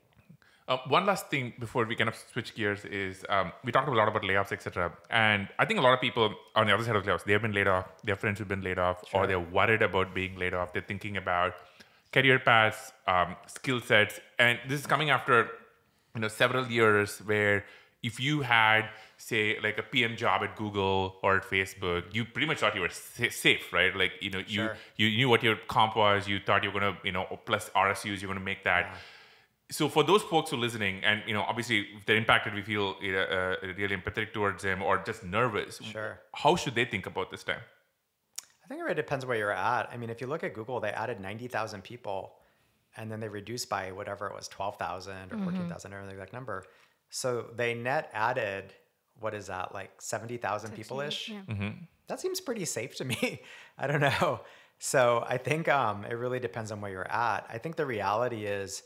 Uh, one last thing before we kind of switch gears is um, we talked a lot about layoffs, etc. And I think a lot of people on the other side of layoffs, they have been laid off. Their friends have been laid off, or they're worried about being laid off. They're thinking about career paths, um, skill sets, and this is coming after you know several years where if you had say like a PM job at Google or at Facebook, you pretty much thought you were sa- safe, right? Like you know you Sure. you knew what your comp was. You thought you were gonna you know plus RSUs, you're gonna make that so for those folks who are listening and you know obviously if they're impacted we feel uh, uh, really empathetic towards them or just nervous Sure. how should they think about this time I think it really depends where you're at. I mean, if you look at Google, they added 90,000 people and then they reduced by whatever it was, 12,000 or 14,000 or the exact number. So they net added, what is that, like 70,000 people ish? Yeah. That seems pretty safe to me. I don't know. So I think um, it really depends on where you're at. I think the reality is,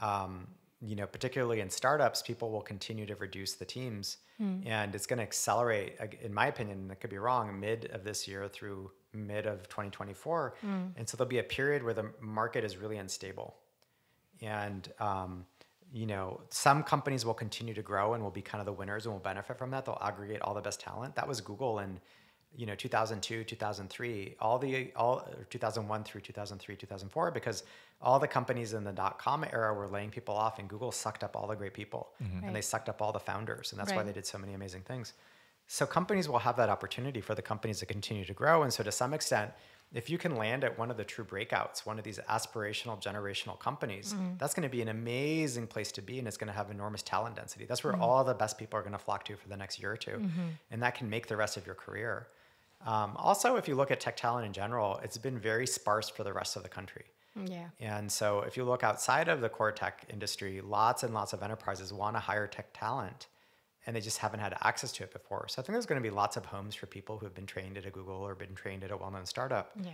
um, you know, particularly in startups, people will continue to reduce the teams, and it's going to accelerate. In my opinion, that could be wrong. Mid of this year through mid of 2024, and so there'll be a period where the market is really unstable, and um, you know, some companies will continue to grow and will be kind of the winners and will benefit from that. They'll aggregate all the best talent. That was Google in, you know, 2002, 2003, all the all 2001 through 2003, 2004, because all the companies in the dot com era were laying people off, and Google sucked up all the great people, mm-hmm. and they sucked up all the founders, and that's why they did so many amazing things. So companies will have that opportunity for the companies to continue to grow, and so to some extent, if you can land at one of the true breakouts, one of these aspirational generational companies, mm-hmm. that's going to be an amazing place to be, and it's going to have enormous talent density. That's where mm-hmm. all the best people are going to flock to for the next year or 2 and that can make the rest of your career. Um, also, if you look at tech talent in general, it's been very sparse for the rest of the country. Yeah. And so if you look outside of the core tech industry, lots and lots of enterprises want to hire tech talent and they just haven't had access to it before. So I think there's going to be lots of homes for people who have been trained at a Google or been trained at a well-known startup Yeah.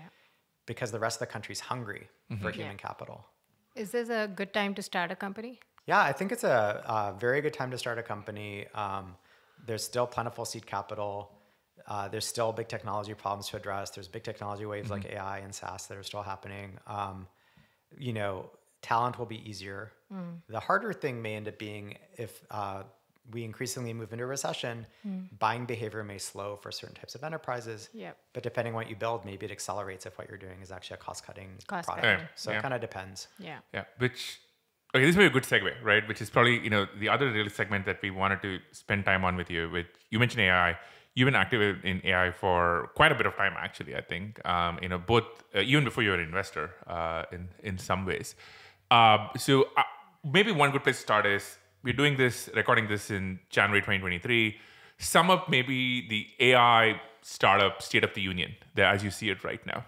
because the rest of the country's hungry for human capital. Is this a good time to start a company? Yeah, I think it's a, a very good time to start a company. Um, there's still plentiful seed capital. Uh, there's still big technology problems to address. There's big technology waves like AI and SaaS that are still happening. Um, you know, talent will be easier. The harder thing may end up being if uh, we increasingly move into a recession, buying behavior may slow for certain types of enterprises. Yep. But depending on what you build, maybe it accelerates if what you're doing is actually a cost-cutting Cost product. cutting. Yeah, So yeah. it kind of depends. Yeah. yeah which okay this be a good segue right which is probably you know the other real segment that we wanted to spend time on with you with you mentioned ai you've been active in ai for quite a bit of time actually i think. Um, you know both uh, even before you were an investor uh, in in some ways. Um, so uh, maybe one good place to start is we're doing this recording this in january 2023 sum up maybe the ai startup state of the union there as you see it right now.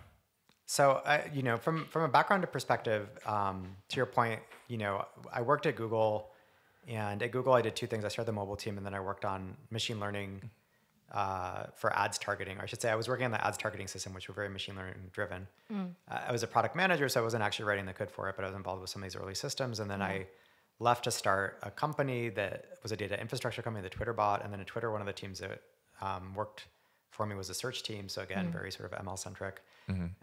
So, you know, from from a background perspective, um, to your point, you know, I worked at Google, and at Google, I did two things. I started the mobile team, and then I worked on machine learning uh, for ads targeting. Or I should say, I was working on the ads targeting system, which were very machine learning driven. Uh, I was a product manager, so I wasn't actually writing the code for it, but I was involved with some of these early systems. And then I left to start a company that was a data infrastructure company, the Twitter bot, and then at Twitter, one of the teams that um, worked for me was a search team. So again, very sort of ML centric.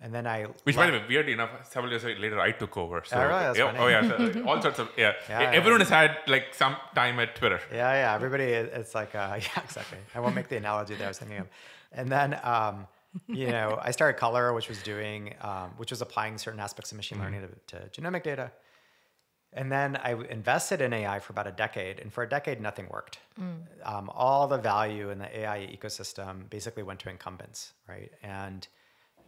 And then I Which, by left- the way, weirdly enough, several years later, I took over. So, Oh, really? That's yeah, oh yeah, so, all sorts of yeah. Yeah, yeah. Everyone has had like some time at Twitter. Yeah, yeah. Everybody, it's like, uh, yeah, exactly. I won't make the analogy that I was thinking of. And then, um, you know, I started Color, which was doing, um, which was applying certain aspects of machine learning to, to genomic data. And then I invested in AI for about a decade, and for a decade, nothing worked. Um, all the value in the AI ecosystem basically went to incumbents, right? And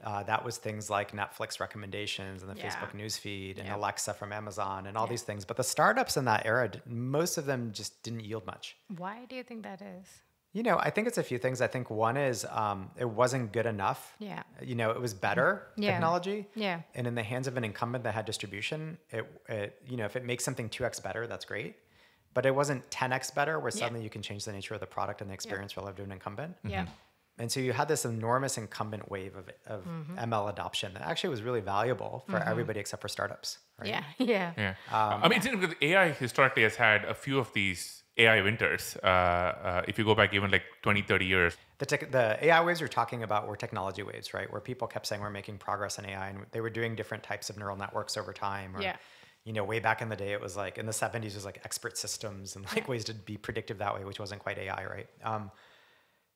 uh, that was things like Netflix recommendations and the Yeah. Facebook newsfeed and. Alexa from Amazon and all these things. But the startups in that era, most of them just didn't yield much. Why do you think that is? You know, I think it's a few things. I think one is um, it wasn't good enough. Yeah. You know, it was better Yeah. technology. Yeah. And in the hands of an incumbent that had distribution, it, it you know, if it makes something 2x better, that's great. But it wasn't 10x better where Yeah. suddenly you can change the nature of the product and the experience relative to an incumbent. Yeah. And so you had this enormous incumbent wave of, of Mm-hmm. ML adoption that actually was really valuable for everybody except for startups. Right? Yeah. Yeah. Yeah. I mean, it's because AI historically has had a few of these AI winters. Uh, uh, if you go back even like 20, 30 years. The, tech, the AI waves you're talking about were technology waves, right? Where people kept saying we're making progress in AI, and they were doing different types of neural networks over time. Or, Yeah. You know, way back in the day, it was like in the 70s, it was like expert systems and like ways to be predictive that way, which wasn't quite AI, right? Um,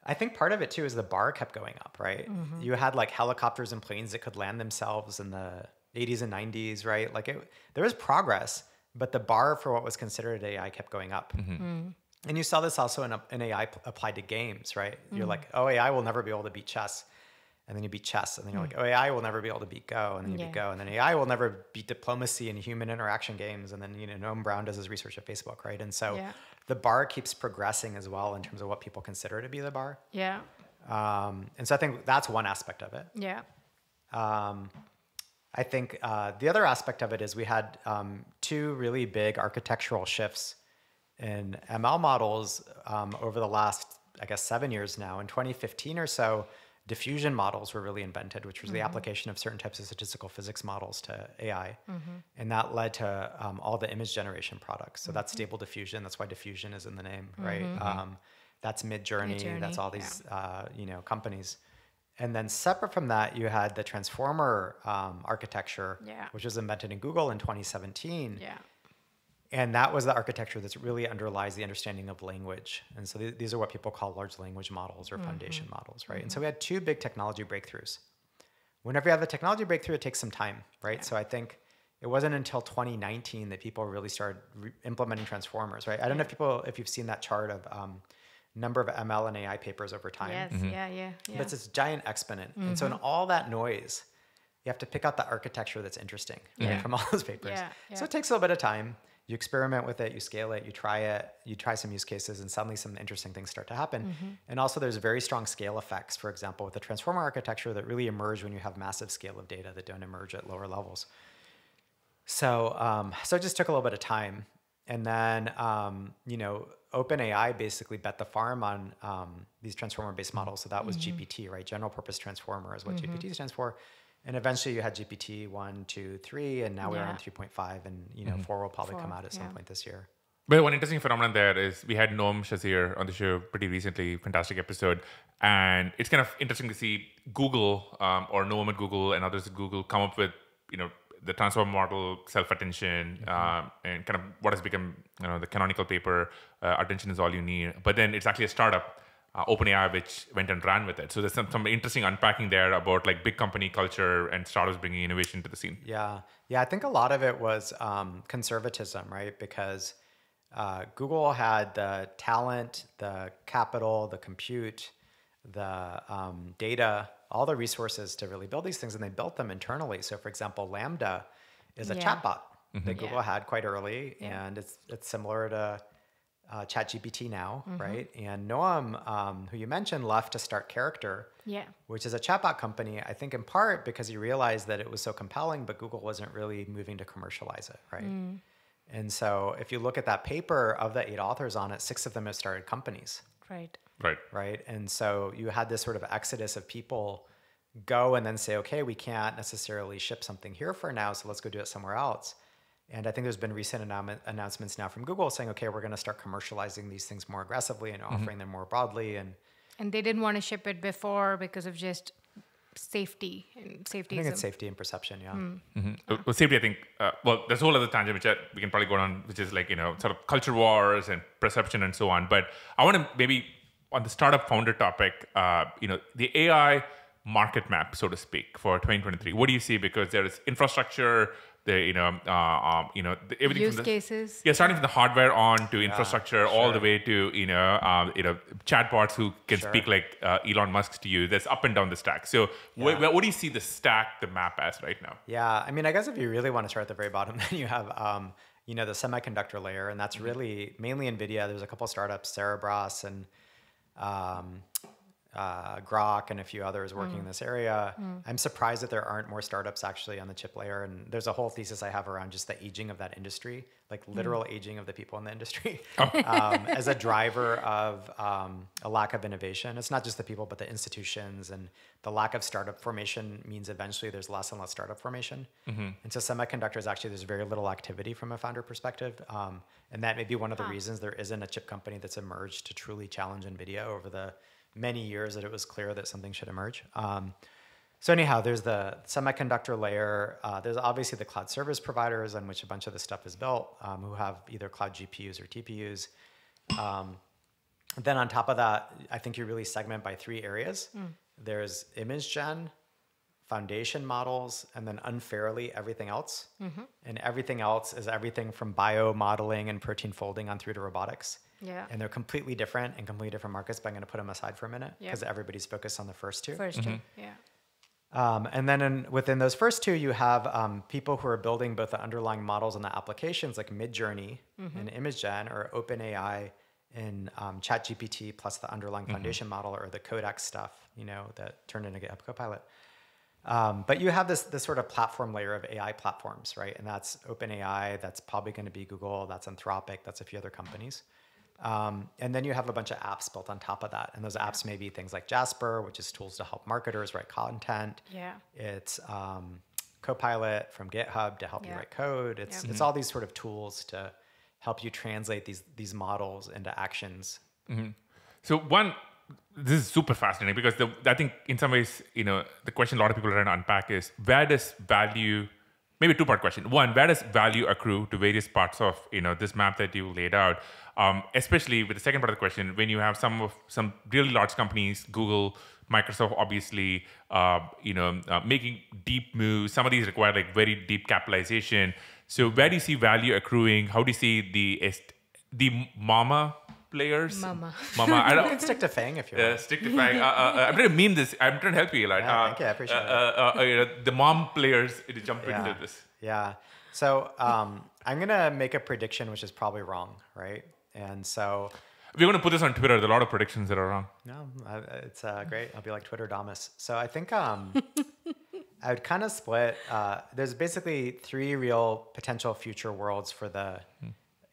I think part of it too is the bar kept going up, right? You had like helicopters and planes that could land themselves in the 80s and 90s, right? Like it, there was progress, but the bar for what was considered AI kept going up. And you saw this also in, in AI p- applied to games, right? You're like, oh, AI will never be able to beat chess. And then you beat chess. And then you're like, oh, AI will never be able to beat Go. And then you beat Go. And then AI will never beat diplomacy and human interaction games. And then, you know, Noam Brown does his research at Facebook, right? And so Yeah. the bar keeps progressing as well in terms of what people consider to be the bar. Yeah. Um, and so I think that's one aspect of it. Yeah. Um, I think uh, the other aspect of it is we had um, two really big architectural shifts in ML models um, over the last, I guess, seven years now. In 2015 or so, diffusion models were really invented, which was the application of certain types of statistical physics models to AI. And that led to um, all the image generation products. So that's stable diffusion. That's why diffusion is in the name, right? Um, that's Midjourney. That's all these, uh, you know, companies. And then separate from that, you had the transformer um, architecture, Yeah. which was invented in Google in 2017. Yeah. And that was the architecture that really underlies the understanding of language. And so th- these are what people call large language models or foundation models, right? And so we had two big technology breakthroughs. Whenever you have a technology breakthrough, it takes some time, right? So I think it wasn't until 2019 that people really started re- implementing transformers, right? I don't know if people, if you've seen that chart of um, number of ML and AI papers over time. Yes. Yeah. Yeah. Yeah. But it's this giant exponent. And so in Mm-hmm. all that noise, you have to pick out the architecture that's interesting right, Yeah. from all those papers. Yeah, yeah. So it takes a little bit of time. You experiment with it, you scale it, you try it, you try some use cases, and suddenly some interesting things start to happen. Mm-hmm. And also, there's very strong scale effects, for example, with the transformer architecture that really emerge when you have massive scale of data that don't emerge at lower levels. So, um, so it just took a little bit of time, and then um, you know, OpenAI basically bet the farm on um, these transformer-based models. So that was GPT, right? General Purpose Transformer is what GPT stands for. And eventually, you had GPT one, two, three, and now we're on three point five, and you know, four will probably come out at some yeah. point this year. But one interesting phenomenon there is we had Noam Shazeer on the show pretty recently, fantastic episode. And it's kind of interesting to see Google um, or Noam at Google and others at Google come up with, you know, the transform model, self-attention, um, and kind of what has become, you know, the canonical paper, uh, attention is all you need. But then it's actually a startup, uh, OpenAI, which went and ran with it. So there's some, some interesting unpacking there about like big company culture and startups bringing innovation to the scene. Yeah, yeah. I think a lot of it was um, conservatism, right? Because uh, Google had the talent, the capital, the compute, the um, data, all the resources to really build these things, and they built them internally. So, for example, LaMDA is a Yeah. chatbot that Google Yeah. had quite early, Yeah. and it's it's similar to uh, ChatGPT now, Mm-hmm. right? And Noam, um, who you mentioned, left to start Character Yeah. which is a chatbot company, I think in part because he realized that it was so compelling, but Google wasn't really moving to commercialize it, right? Mm. And so if you look at that paper of the eight authors on it, six of them have started companies, Right. Right. right? And so you had this sort of exodus of people go and then say, okay, we can't necessarily ship something here for now, so let's go do it somewhere else. And I think there's been recent annou- announcements now from Google saying, okay, we're going to start commercializing these things more aggressively and offering them more broadly. And And they didn't want to ship it before because of just safety and safety. I is think it's safety and perception, yeah. Mhm. Well, safety, I think, uh, well, there's a whole other tangent which I, we can probably go on, which is like, you know, sort of culture wars and perception and so on. But I want to maybe on the startup founder topic, uh, you know, the AI market map, so to speak, for 2023? What do you see? Because there is infrastructure, the you know, uh, um, you know, the, everything Use from the, cases. yeah, starting from the hardware on to infrastructure, all the way to you know, um, you know, chatbots who can Sure. speak like uh, Elon Musk to you. That's up and down the stack. So, wh- wh- what do you see the stack, the map as right now? Yeah, I mean, I guess if you really want to start at the very bottom, then you have, um, you know, the semiconductor layer, and that's really mainly NVIDIA. There's a couple startups, Cerebras and um, uh, Groq and a few others working in this area. I'm surprised that there aren't more startups actually on the chip layer. And there's a whole thesis I have around just the aging of that industry, like literal aging of the people in the industry, um, as a driver of um, a lack of innovation. It's not just the people, but the institutions and the lack of startup formation means eventually there's less and less startup formation. And so semiconductors actually there's very little activity from a founder perspective, um, and that may be one of the reasons there isn't a chip company that's emerged to truly challenge NVIDIA over the many years that it was clear that something should emerge. Um, so anyhow, there's the semiconductor layer. Uh, there's obviously the cloud service providers on which a bunch of this stuff is built, um, who have either cloud GPUs or TPUs. Um, then on top of that, I think you really segment by three areas. There's image gen, foundation models, and then unfairly everything else. And everything else is everything from bio modeling and protein folding on through to robotics. Yeah. And they're completely different and completely different markets, but I'm going to put them aside for a minute Yep. because everybody's focused on the first two. 1st two. Yeah. Um, and then in, within those first two, you have um, people who are building both the underlying models and the applications like Midjourney and ImageGen or OpenAI and um, ChatGPT plus the underlying foundation model or the Codex stuff, you know, that turned into GitHub Copilot. Um, but you have this this sort of platform layer of AI platforms, right? And that's OpenAI. That's probably going to be Google. That's Anthropic. That's a few other companies. Um, and then you have a bunch of apps built on top of that. And those apps may be things like Jasper, which is tools to help marketers write content. Yeah. It's um, Copilot from GitHub to help you write code. It's Yeah. it's all these sort of tools to help you translate these these models into actions. So one, this is super fascinating because the, I think in some ways, you know, the question a lot of people are trying to unpack is where does value, maybe two part question. One, where does value accrue to various parts of you know this map that you laid out? Um, especially with the second part of the question, when you have some of some really large companies, Google, Microsoft, obviously, uh, you know, uh, making deep moves. Some of these require like very deep capitalization. So where do you see value accruing? How do you see the the mama players? Mama. Mama. I don't, can stick to Fang if you uh, want. stick to Fang. Uh, uh, uh, I'm trying to meme this. I'm trying to help you, like. Yeah, uh, thank you. I appreciate uh, uh, uh, you know, the mom players to jump Yeah. into this. Yeah. So um, I'm gonna make a prediction, which is probably wrong, right? And so We're going to put this on Twitter. There are a lot of predictions that are wrong. No, it's uh, great. I'll be like Twitter Damus. So I think um, I would kind of split. Uh, there's basically three real potential future worlds for the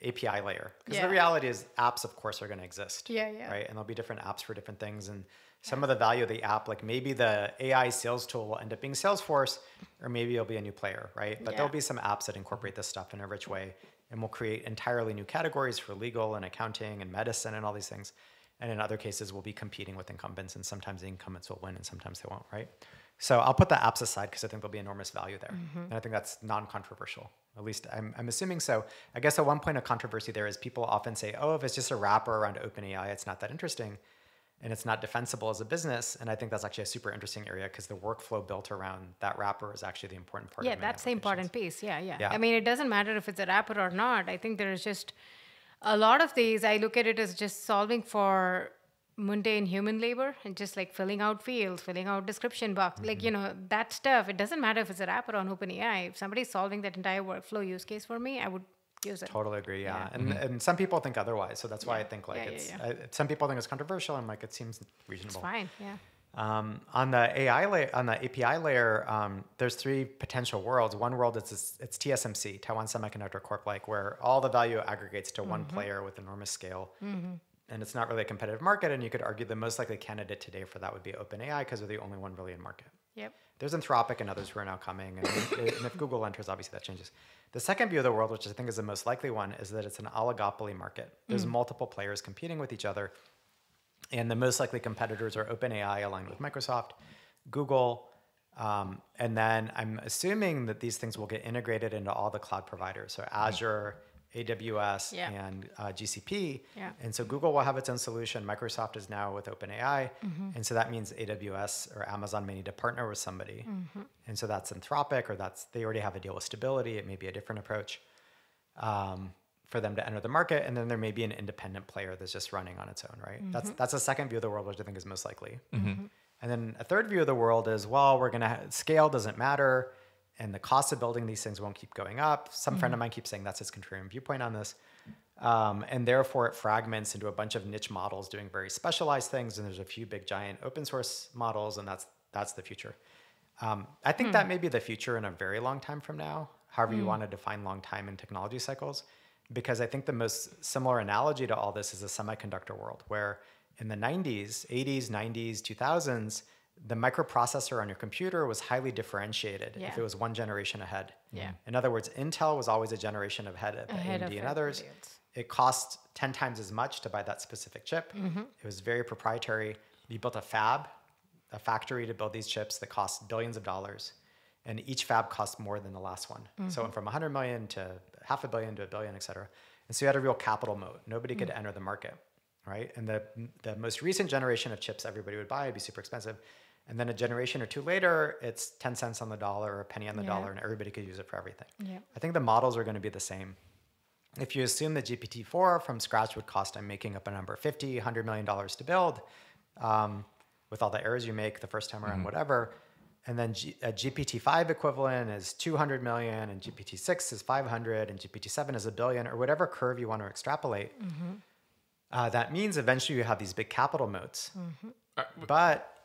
API layer. Because Yeah. the reality is, apps, of course, are going to exist. Yeah, yeah. Right, and there'll be different apps for different things, and some of the value of the app, like maybe the AI sales tool will end up being Salesforce, or maybe it'll be a new player, right? But there'll be some apps that incorporate this stuff in a rich way, and will create entirely new categories for legal and accounting and medicine and all these things. And in other cases, we'll be competing with incumbents, and sometimes the incumbents will win, and sometimes they won't, right? So I'll put the apps aside because I think there'll be enormous value there, mm-hmm. and I think that's non-controversial. At least I'm, I'm assuming so. I guess at one point of controversy there is people often say, "Oh, if it's just a wrapper around OpenAI, it's not that interesting." and it's not defensible as a business. And I think that's actually a super interesting area because the workflow built around that wrapper is actually the important part. Yeah, that's the important piece. Yeah, yeah, Yeah. I mean, it doesn't matter if it's a wrapper or not. I think there's just a lot of these. I look at it as just solving for mundane human labor and just like filling out fields, filling out description box, like Mm-hmm. you know that stuff. It doesn't matter if it's a wrapper on OpenAI. If somebody's solving that entire workflow use case for me, I would use it. Totally agree. Yeah, Yeah. and and some people think otherwise, so that's why I think like Yeah, yeah, it's. yeah. I, some people think it's controversial, and like it seems reasonable. It's fine. Yeah. Um, on the AI layer, on the API layer, um, there's three potential worlds. One world is it's TSMC, Taiwan Semiconductor Corp, like where all the value aggregates to one player with enormous scale, and it's not really a competitive market. And you could argue the most likely candidate today for that would be OpenAI because they're the only one really in market. Yep. There's Anthropic and others who are now coming, and, and if Google enters, obviously that changes. The second view of the world, which I think is the most likely one, is that it's an oligopoly market. There's multiple players competing with each other, and the most likely competitors are OpenAI aligned with Microsoft, Google, um, and then I'm assuming that these things will get integrated into all the cloud providers, so Azure, AWS Yeah. and uh, GCP. Yeah. And so Google will have its own solution. Microsoft is now with OpenAI. Mm-hmm. And so that means AWS or Amazon may need to partner with somebody. Mm-hmm. And so that's Anthropic, or that's they already have a deal with stability. It may be a different approach um, for them to enter the market. And then there may be an independent player that's just running on its own, right? Mm-hmm. That's that's a second view of the world, which I think is most likely. And then a third view of the world is, well, we're gonna ha- scale doesn't matter, and the cost of building these things won't keep going up. Some friend of mine keeps saying that's his contrarian viewpoint on this. Um, and therefore, it fragments into a bunch of niche models doing very specialized things. And there's a few big, giant open source models, and that's that's the future. Um, I think that may be the future in a very long time from now. However, you want to define long time in technology cycles, because I think the most similar analogy to all this is the semiconductor world, where in the 90s, 80s, 90s, 2000s, the microprocessor on your computer was highly differentiated if it was one generation ahead. Yeah. In other words, Intel was always a generation ahead of Ahead AMD of and others. else. It cost 10 times as much to buy that specific chip. Mm-hmm. It was very proprietary. You built a fab, a factory to build these chips that cost billions of dollars. And each fab cost more than the last one. So it went mm-hmm. from 100 million to half a billion to a billion, et cetera. And so you had a real capital moat. Nobody could mm. enter the market, right? And the, the most recent generation of chips everybody would buy would be super expensive. And then a generation or two later, it's 10 cents on the dollar or a penny on the Yeah. dollar, and everybody could use it for everything. Yeah. I think the models are going to be the same. If you assume that GPT-4 from scratch would cost, I'm making up a number, 50, 100 million dollars to build, um, with all the errors you make the first time around, whatever. And then G- a GPT-5 equivalent is 200 million, and GPT-6 is 500, and GPT-7 is a billion, or whatever curve you want to extrapolate. Uh, that means eventually you have these big capital moats. Uh, But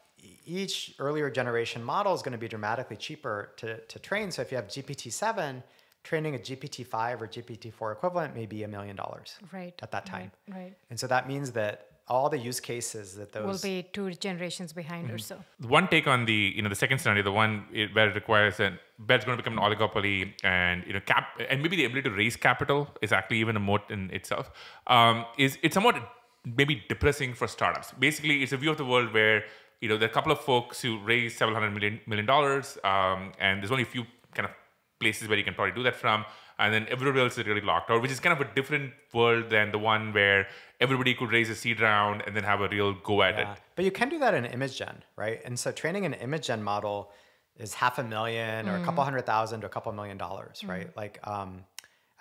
each earlier generation model is going to be dramatically cheaper to, to train. So if you have GPT-7, training a GPT-5 or GPT-4 equivalent may be a million dollars Right. at that time. Right. right. And so that means that all the use cases that those Will be two generations behind or so. one take on the you know the second scenario, the one it, where it requires that where it's going to become an oligopoly, and you know cap and maybe the ability to raise capital is actually even a moat in itself. Um, is it's somewhat maybe depressing for startups. Basically, it's a view of the world where you know there are a couple of folks who raise several hundred million million dollars, um, and there's only a few kind of places where you can probably do that from. And then everybody else is really locked out, which is kind of a different world than the one where everybody could raise a seed round and then have a real go at Yeah. it. But you can do that in image gen, right? And so training an image gen model is half a million or a couple hundred thousand to a couple million dollars, right? Like, um,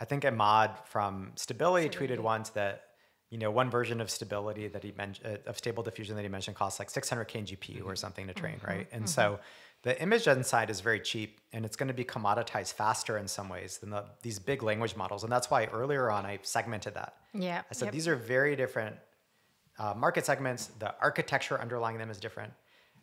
I think Emad from Stability tweeted once that you know one version of Stability that he mentioned uh, of Stable Diffusion that he mentioned costs like 600k in GPU or something to train, right? And so the image side is very cheap and it's going to be commoditized faster in some ways than the, these big language models, and that's why earlier on I segmented that. Yeah. I said yep. these are very different uh, market segments. The architecture underlying them is different.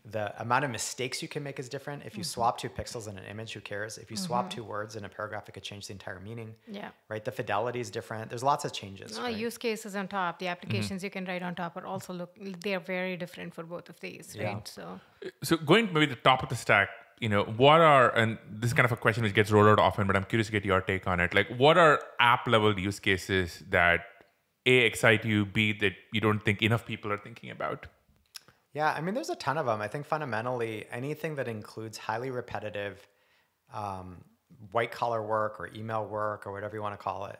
The amount of mistakes you can make is different. If you Mm-hmm. swap two pixels in an image, who cares? If you swap two words in a paragraph, it could change the entire meaning. Yeah. Right. The fidelity is different. There's lots of changes. Oh, right? use cases on top, the applications you can write on top are also look they are very different for both of these, Yeah. right? So So going maybe the top of the stack, you know, what are and this is kind of a question which gets rolled out often, but I'm curious to get your take on it. Like, what are app level use cases that a excite you, b that you don't think enough people are thinking about? Yeah, I mean, there's a ton of them. I think fundamentally, anything that includes highly repetitive um, white collar work or email work or whatever you want to call it,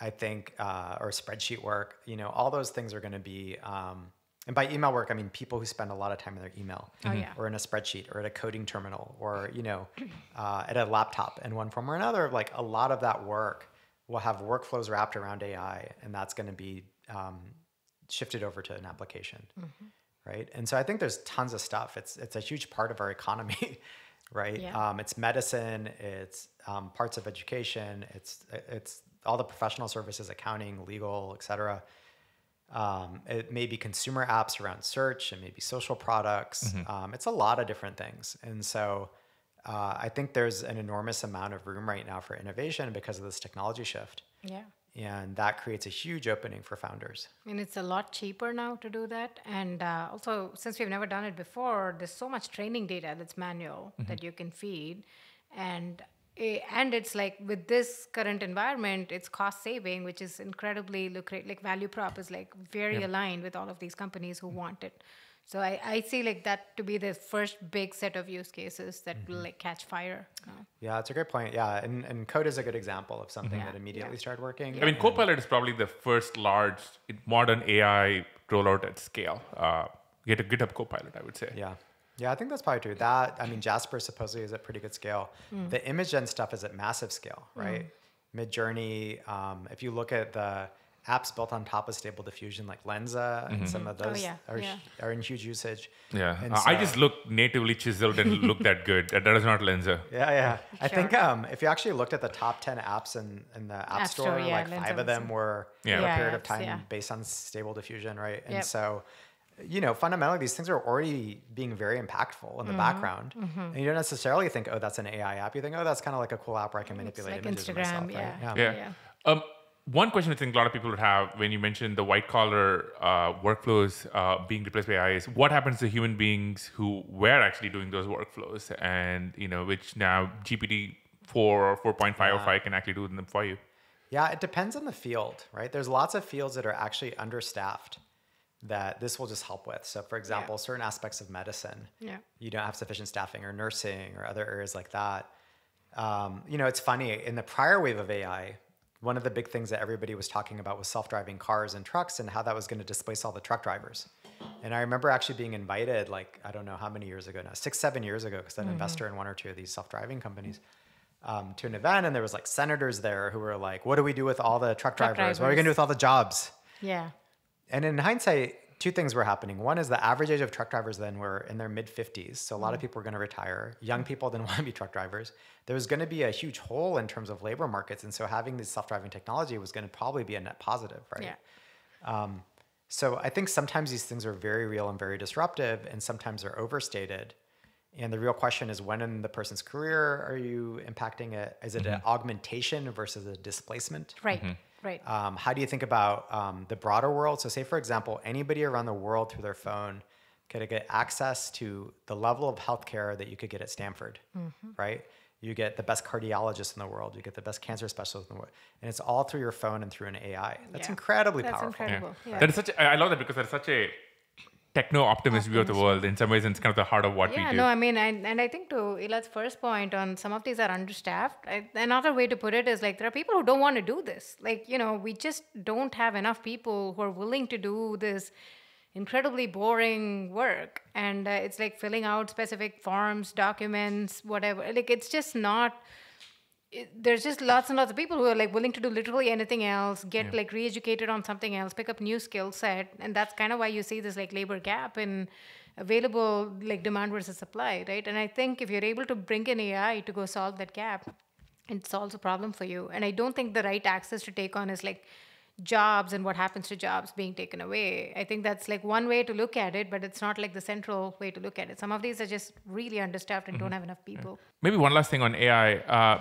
I think, uh, or spreadsheet work, you know, all those things are going to be. Um, and by email work, I mean people who spend a lot of time in their email, Oh, yeah. or in a spreadsheet, or at a coding terminal, or you know, uh, at a laptop in one form or another. Like a lot of that work will have workflows wrapped around AI, and that's going to be um, shifted over to an application right? And so I think there's tons of stuff. It's it's a huge part of our economy, right? Yeah. Um, it's medicine, it's um, parts of education, it's it's all the professional services, accounting, legal, et cetera. Um, it may be consumer apps around search and maybe social products. Um, it's a lot of different things. And so uh, I think there's an enormous amount of room right now for innovation because of this technology shift. yeah. And that creates a huge opening for founders. And it's a lot cheaper now to do that. And uh, also, since we've never done it before, there's so much training data that's manual that you can feed. And eh, and it's like with this current environment, it's cost saving, which is incredibly lucrative. Like value prop is like very aligned with all of these companies who want it. So I, I see like that to be the first big set of use cases that will like catch fire. Uh, Yeah, it's a great point. Yeah, and, and code is a good example of something Yeah, that immediately yeah. started working. I mean, Copilot is probably the first large modern AI rollout at scale. Uh, get a GitHub Copilot, I would say. Yeah. Yeah, I think that's probably true. That I mean, Jasper supposedly is at pretty good scale. Hmm. The image gen stuff is at massive scale, right? Midjourney. Um, if you look at the apps built on top of Stable Diffusion, like Lensa, and some of Oh, those yeah, are, yeah. are in huge usage. Yeah, And Uh, I just look natively chiseled and look that good. That, that is not Lensa. Yeah, yeah. I think um, if you actually looked at the top 10 apps in, in the App, App Store, Store, yeah, like Lensa five of them were Yeah. for a Yeah, period of time yeah. based on Stable Diffusion, right? And Yep. so, you know, fundamentally, these things are already being very impactful in the Mm-hmm. background. And you don't necessarily think, oh, that's an AI app. You think, oh, that's kind of like a cool app where I can manipulate like images Instagram, myself, yeah. right? Yeah. Yeah. Um, one question I think a lot of people would have when you mentioned the white collar uh, workflows uh, being replaced by AI is what happens to human beings who were actually doing those workflows and you know which now GPT four or four point five or five can actually do them for you. Yeah, it depends on the field, right? There's lots of fields that are actually understaffed that this will just help with. So, for example, certain aspects of medicine, Yeah. you don't have sufficient staffing, or nursing, or other areas like that. Um, you know, it's funny in the prior wave of AI, one of the big things that everybody was talking about was self-driving cars and trucks and how that was going to displace all the truck drivers. And I remember actually being invited, like I don't know how many years ago now, six, seven years ago, because I'm an investor in one or two of these self-driving companies, um, to an event, and there was like senators there who were like, "What do we do with all the truck, Truck drivers? What are we going to do with all the jobs?" Yeah. And in hindsight, two things were happening. One is the average age of truck drivers then were in their mid 50s. So a lot of mm. people were going to retire. Young people didn't want to be truck drivers. There was going to be a huge hole in terms of labor markets. And so having this self driving technology was going to probably be a net positive, right? Yeah. Um, so I think sometimes these things are very real and very disruptive, and sometimes they're overstated. And the real question is when in the person's career are you impacting it? Is it an mm-hmm. augmentation versus a displacement? Right. Mm-hmm. Right. Um, how do you think about um, the broader world? So, say for example, anybody around the world through their phone could get access to the level of healthcare that you could get at Stanford, right? You get the best cardiologist in the world, you get the best cancer specialist in the world, and it's all through your phone and through an AI. That's Yeah. incredibly That's powerful. incredible. Yeah. That is such. A, I I love that because that's such a techno optimist view of the world. In some ways, and it's kind of the heart of what yeah, we do. no, I mean, and, and I think to Elad's first point on some of these are understaffed. I, another way to put it is like there are people who don't want to do this. Like, you know, we just don't have enough people who are willing to do this incredibly boring work. And uh, it's like filling out specific forms, documents, whatever. Like, it's just not. It, there's just lots and lots of people who are like willing to do literally anything else, get like re-educated on something else, pick up new skill set, and that's kind of why you see this like labor gap in available like demand versus supply, right? And I think if you're able to bring in AI to go solve that gap, it solves a problem for you. And I don't think the right access to take on is like jobs and what happens to jobs being taken away. I think that's like one way to look at it, but it's not like the central way to look at it. Some of these are just really understaffed and don't have enough people. Maybe one last thing on AI. Uh,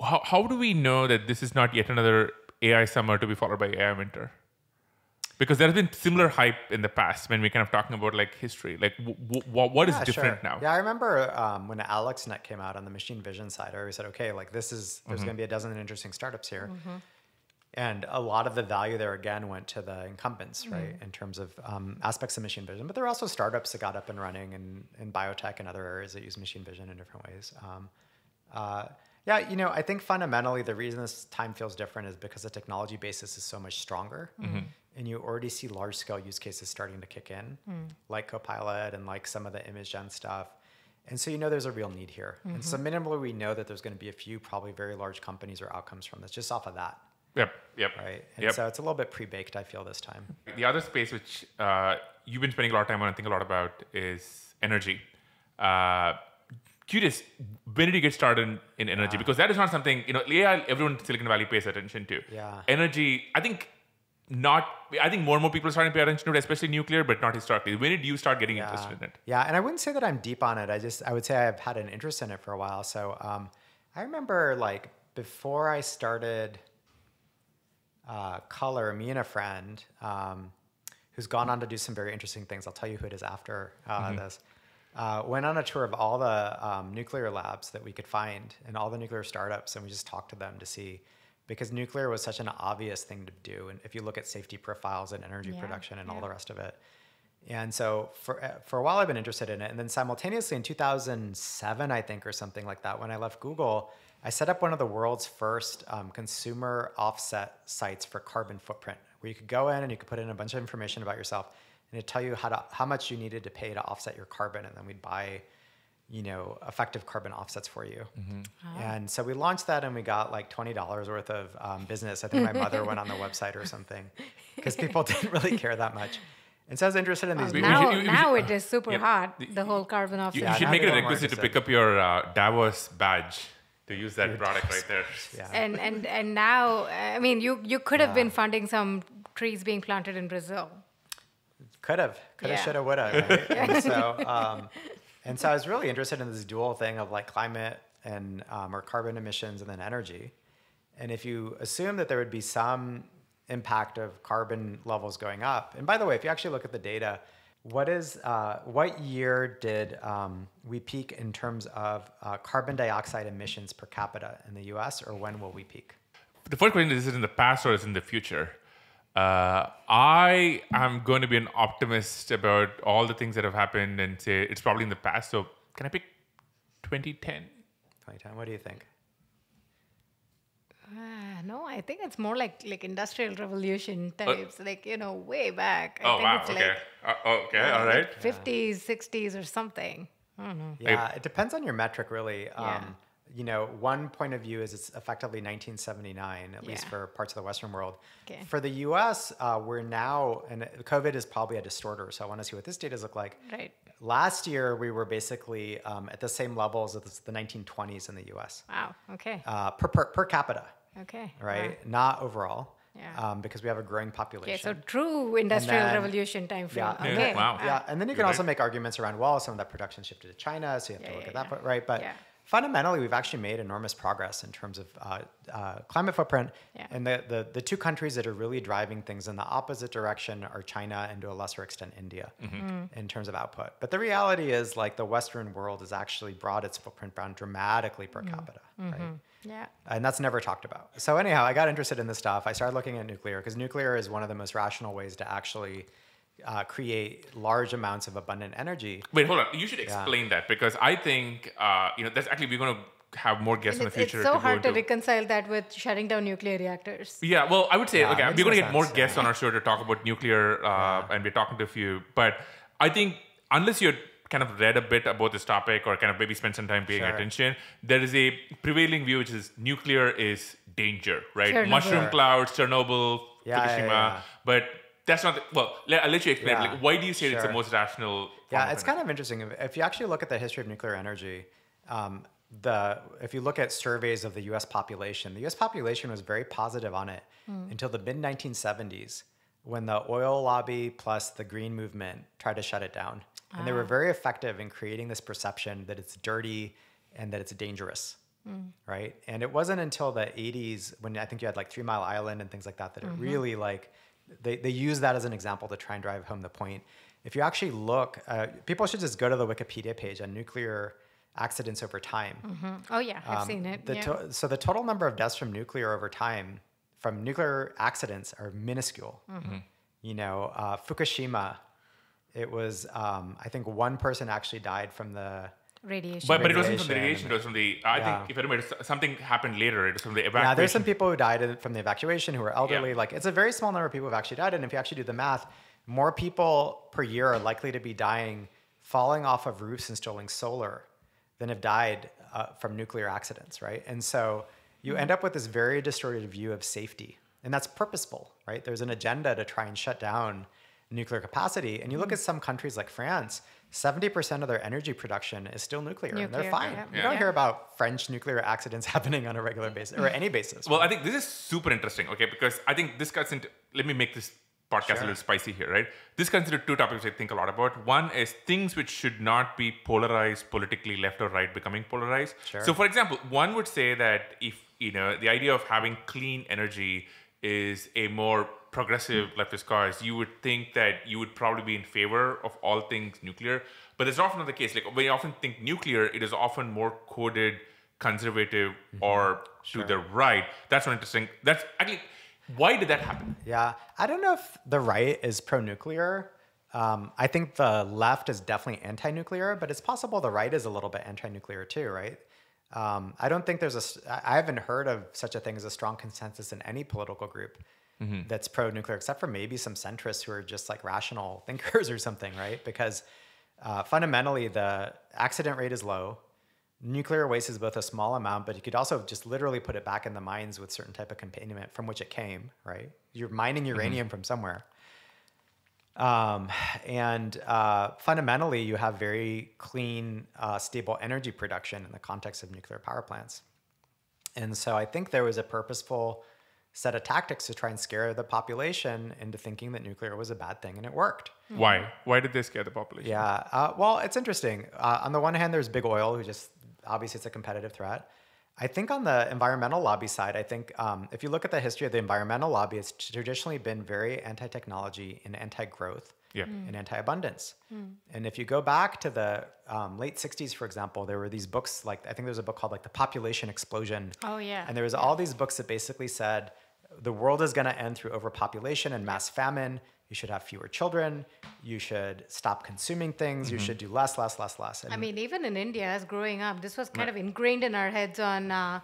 how, how do we know that this is not yet another AI summer to be followed by AI winter? Because there has been similar hype in the past when we're kind of talking about like history. Like, w- w- what is Yeah, different sure. now? Yeah, I remember um, when AlexNet came out on the machine vision side, I always said, okay, like this is, there's Mm-hmm. going to be a dozen interesting startups here. And a lot of the value there again went to the incumbents, right, in terms of um, aspects of machine vision. But there are also startups that got up and running in, in biotech and other areas that use machine vision in different ways. Um, uh, yeah, you know, I think fundamentally the reason this time feels different is because the technology basis is so much stronger. And you already see large scale use cases starting to kick in, like Copilot and like some of the image gen stuff. And so you know there's a real need here. And so minimally we know that there's going to be a few probably very large companies or outcomes from this just off of that, Yep, yep. right? And Yep. so it's a little bit pre-baked, I feel this time. The other space which uh, you've been spending a lot of time on and think a lot about is energy. Uh, curious, when did you get started in, in energy? Because that is not something, you know, AI, everyone in Silicon Valley pays attention to. Yeah. Energy, I think not, I think more and more people are starting to pay attention to it, especially nuclear, but not historically. When did you start getting interested in it? Yeah, and I wouldn't say that I'm deep on it. I just I would say I've had an interest in it for a while. So um, I remember like before I started uh, Color, me and a friend um, who's gone on to do some very interesting things. I'll tell you who it is after uh, this. Uh, went on a tour of all the um, nuclear labs that we could find and all the nuclear startups, and we just talked to them to see because nuclear was such an obvious thing to do. And if you look at safety profiles and energy Yeah, production and all the rest of it, And so for uh, for a while I've been interested in it, and then simultaneously in 2007 I think or something like that when I left Google, I set up one of the world's first um, consumer offset sites for carbon footprint, where you could go in and you could put in a bunch of information about yourself, and it'd tell you how to how much you needed to pay to offset your carbon, and then we'd buy you know, effective carbon offsets for you. And so we launched that and we got like $20 worth of um, business. I think my mother went on the website or something because people didn't really care that much. And so I was interested in these. we now, should- now should- it is super yeah. hot. The whole carbon offset. You, Yeah, you should now make it a people are more requisite to pick up your uh, Davos badge to use that product right there. yeah. and and and now, I mean, you you could have been funding some trees being planted in Brazil. Could have, could have, Yeah. should have, would have. Right? and so, um, and so I was really interested in this dual thing of like climate and um, or carbon emissions and then energy. And if you assume that there would be some impact of carbon levels going up, and by the way, if you actually look at the data, what is uh, what year did um, we peak in terms of uh, carbon dioxide emissions per capita in the U.S. or when will we peak? The first question is: Is it in the past or is it in the future? Uh, I am going to be an optimist about all the things that have happened and say it's probably in the past. So can I pick 2010? 2010. What do you think? Ah, no, I think it's more like like industrial revolution types, like you know, way back. I oh think wow! it's Okay. like Uh, oh, okay. All right. fifties, sixties, or something. I don't know. Yeah, it depends on your metric, really. Yeah. You know, one point of view is it's effectively 1979, at least for parts of the Western world. Okay. For the U.S., uh, we're now, and COVID is probably a distorter, so I want to see what this data look like. Right. Last year, we were basically um, at the same levels as the 1920s in the U.S. Wow. Okay. Uh, per, per per capita, Okay. right? Not overall, Yeah. um, because we have a growing population. Okay. So true industrial then- revolution time frame. Yeah. Yeah, wow. Yeah, and then you You're can also make arguments around well, some of that production shifted to China, so you have Yeah, to look yeah, at that, yeah. but right. But Yeah. Fundamentally, we've actually made enormous progress in terms of uh, uh, climate footprint. Yeah. And the, the the two countries that are really driving things in the opposite direction are China and to a lesser extent India Mm-hmm. in terms of output. But the reality is, like the Western world has actually brought its footprint down dramatically per Mm-hmm. capita, right? Yeah. and that's never talked about. So anyhow, I got interested in this stuff. I started looking at nuclear because nuclear is one of the most rational ways to actually uh, create large amounts of abundant energy. Wait, hold on. You should explain that because I think uh, you know that's actually we're going to have more guests in It's, the it's future. so to hard to reconcile that with shutting down nuclear reactors. Yeah, well, I would say Yeah, okay, we're going to get more sense, guests on our show to talk about nuclear, uh, and we're talking to a few. But I think unless you're kind of read a bit about this topic or kind of maybe spend some time paying Sure. attention, there is a prevailing view which is nuclear is danger, right? Chernobyl. Mushroom clouds, Chernobyl, Yeah, yeah, Fukushima, yeah. but that's not. The, well, let, I'll let you explain. Yeah, Like, why do you say it's the most rational? Yeah, it's kind of interesting. If- If you actually look at the history of nuclear energy, um, the if you look at surveys of the U.S. population, the U.S. population was very positive on it hmm. until the mid 1970s, when the oil lobby plus the green movement tried to shut it down, and they were ah. very effective in creating this perception that it's dirty and that it's dangerous. Hmm. Right. And it wasn't until the 80s when I think you had like Three Mile Island and things like that that it mm-hmm. really like they, they use that as an example to try and drive home the point. If you actually look, uh, people should just go to the Wikipedia page on nuclear accidents over time. Oh yeah, I've Um, seen it. The yeah. to- so the total number of deaths from nuclear over time, from nuclear accidents, are minuscule. Mm-hmm. You know, uh, Fukushima, it was um, I think one person actually died from the. Radiation. But, but it wasn't from the radiation radiation. It was from the. I Yeah. think if I remember, something happened later. It was from the evacuation. Yeah, there's some people who died from the evacuation who were elderly. Yeah. Like it's a very small number of people who've actually died. And if you actually do the math, more people per year are likely to be dying falling off of roofs installing solar than have died uh, from nuclear accidents, right? And so you end up with this very distorted view of safety. And that's purposeful, right? There's an agenda to try and shut down nuclear capacity. And you look at some countries like France, 70% of their energy production is still nuclear, and they're fine. yeah. You Yeah. don't hear about French nuclear accidents happening on a regular mm. basis or any basis. Well, I think this is super interesting, okay, because I think this cuts into. Let me make this podcast a little spicy here, right? This cuts into two topics I think a lot about. One is things which should not be polarized politically, left or right, becoming polarized. Sure. So, for example, one would say that if you know the idea of having clean energy is a more progressive leftist cause, you would think that you would probably be in favor of all things nuclear. But that's often not the case. Like when you often think nuclear, it is often more coded conservative or to the right. That's one interesting. That's actually why did that happen? Yeah, I don't know if the right is pro-nuclear. Um, I think the left is definitely anti-nuclear, but it's possible the right is a little bit anti-nuclear too, right? Um, I don't think there's a. I haven't heard of such a thing as a strong consensus in any political group that's pro-nuclear, except for maybe some centrists who are just like rational thinkers or something, right? Because uh, fundamentally, the accident rate is low. Nuclear waste is both a small amount, but you could also just literally put it back in the mines with certain type of containment from which it came, right? You're mining uranium from somewhere. Um, and uh, fundamentally, you have very clean, uh, stable energy production in the context of nuclear power plants. And so I think there was a purposeful set of tactics to try and scare the population into thinking that nuclear was a bad thing, and it worked. Why? Why did they scare the population? Yeah. Uh, well, it's interesting. Uh, on the one hand, there's big oil, who just obviously it's a competitive threat. I think on the environmental lobby side, I think um, if you look at the history of the environmental lobby, it's traditionally been very anti-technology and anti-growth Yeah. and anti-abundance. And if you go back to the um, late '60s, for example, there were these books like I think there was a book called like the Population Explosion. Oh, yeah. And there was all these books that basically said the world is going to end through overpopulation and mass famine. You should have fewer children. You should stop consuming things. You should do less, less, less, less. And I mean, even in India, as growing up, this was kind of ingrained in our heads on uh,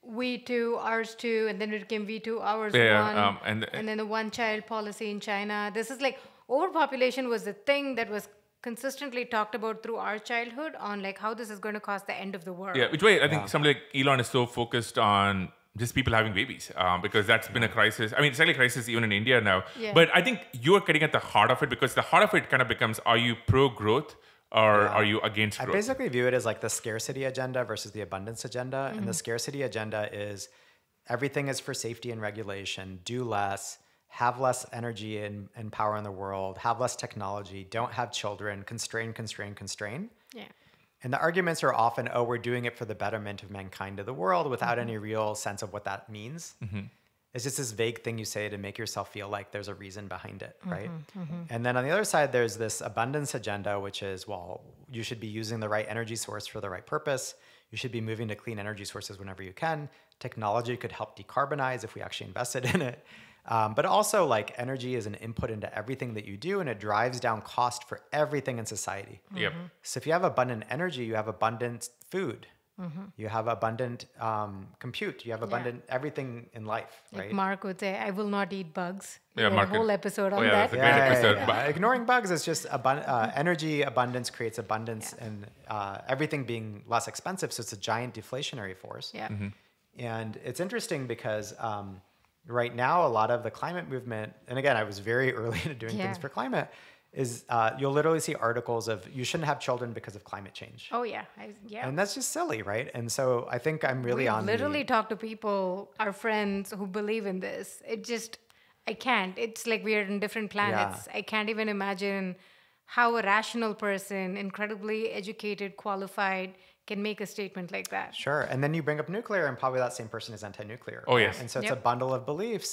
we two, ours two, and then it became we two, ours Yeah, one, um, and- and then the one child policy in China. This is like overpopulation was the thing that was consistently talked about through our childhood on like how this is going to cause the end of the world. Yeah, which way I think somebody like Elon is so focused on just people having babies um, because that's been a crisis. I mean, it's actually a crisis even in India now. Yeah. But I think you're getting at the heart of it because the heart of it kind of becomes: Are you pro growth or are you against growth? I growth? basically view it as like the scarcity agenda versus the abundance agenda. And the scarcity agenda is everything is for safety and regulation, do less, have less energy and, and power in the world, have less technology, don't have children, constrain, constrain, constrain. Yeah. And the arguments are often, oh, we're doing it for the betterment of mankind of the world without Mm-hmm. any real sense of what that means. It's just this vague thing you say to make yourself feel like there's a reason behind it, right? Mm-hmm, And then on the other side, there's this abundance agenda, which is, well, you should be using the right energy source for the right purpose. You should be moving to clean energy sources whenever you can. Technology could help decarbonize if we actually invested in it. Um, but also, like, energy is an input into everything that you do, and it drives down cost for everything in society. Yep. So if you have abundant energy, you have abundant food. Mm-hmm. You have abundant um, compute. You have abundant everything in life, Like right? Mark would say, I will not eat bugs. Yeah, We Mark a whole episode Oh, on yeah, that. that's a great episode. yeah. But- Ignoring bugs is just abun- uh, energy abundance creates abundance, and uh, everything being less expensive. So it's a giant deflationary force. Yeah. Mm-hmm. And it's interesting because um, right now, a lot of the climate movement, and again, I was very early into doing things for climate, is uh, you'll literally see articles of you shouldn't have children because of climate change. Oh, yeah. I, yeah. And that's just silly, right? And so I think I'm really We've on the- literally talked to people, our friends who believe in this. It just, I can't. It's like we're in different planets. I can't even imagine how a rational person, incredibly educated, qualified, can make a statement like that. Sure. And then you bring up nuclear, and probably that same person is anti nuclear. Oh, yes. And so it's a bundle of beliefs.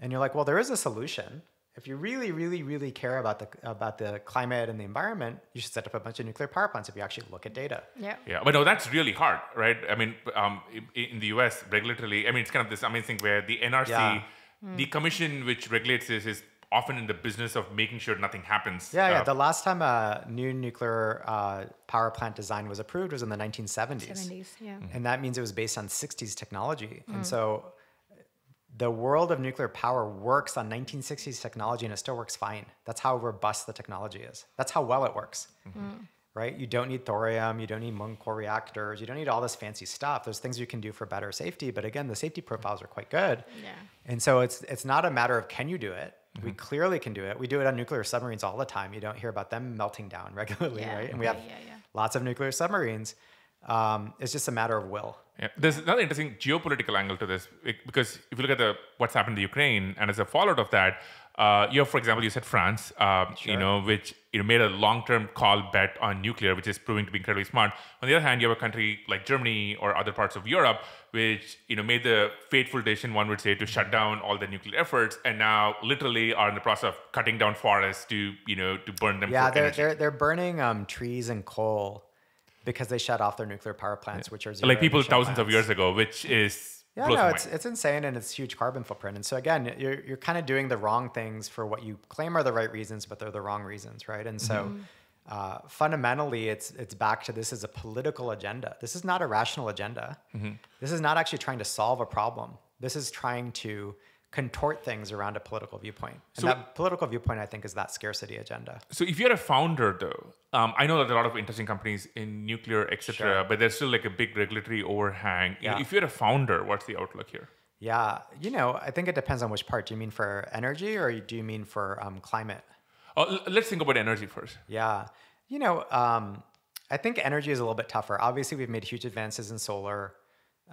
And you're like, well, there is a solution. If you really, really, really care about the about the climate and the environment, you should set up a bunch of nuclear power plants if you actually look at data. Yeah. Yeah, but no, that's really hard, right? I mean, um, in the US, regulatorily, I mean, it's kind of this amazing thing where the NRC, Yeah. the commission which regulates this, is often in the business of making sure nothing happens. Yeah, yeah. Uh, The last time a new nuclear uh, power plant design was approved was in the 1970s. 70s, yeah. And that means it was based on 60s technology. And so the world of nuclear power works on 1960s technology and it still works fine. That's how robust the technology is. That's how well it works. Right? You don't need thorium, you don't need molten core reactors, you don't need all this fancy stuff. There's things you can do for better safety, but again, the safety profiles are quite good. Yeah. And so it's it's not a matter of can you do it? We clearly can do it. We do it on nuclear submarines all the time. You don't hear about them melting down regularly, Yeah, right? And we have yeah, yeah. lots of nuclear submarines. Um, it's just a matter of will. Yeah. There's another interesting geopolitical angle to this because if you look at the what's happened in Ukraine, and as a fallout of that, uh, you have, for example, you said France, uh, you know, which you know made a long-term call bet on nuclear, which is proving to be incredibly smart. On the other hand, you have a country like Germany or other parts of Europe, which you know made the fateful decision, one would say, to shut down all the nuclear efforts, and now literally are in the process of cutting down forests to you know to burn them. Yeah, for they're energy. they're they're burning um, trees and coal because they shut off their nuclear power plants, which are zero like people thousands of years ago, which is Yeah, no, it's it's insane and it's huge carbon footprint. And so again, you're you're kind of doing the wrong things for what you claim are the right reasons, but they're the wrong reasons, right? And so Mm-hmm. uh, fundamentally, it's it's back to this is a political agenda. This is not a rational agenda. Mm-hmm. This is not actually trying to solve a problem. This is trying to contort things around a political viewpoint. And So- that political viewpoint, I think, is that scarcity agenda. So if you're a founder, though, um, I know that there are a lot of interesting companies in nuclear, etc., Sure. but there's still like a big regulatory overhang. Yeah. if you're a founder, what's the outlook here? Yeah, you know, I think it depends on which part. Do you mean for energy or do you mean for um, climate? Uh, let's think about energy first. Yeah. You know, um, I think energy is a little bit tougher. Obviously, we've made huge advances in solar.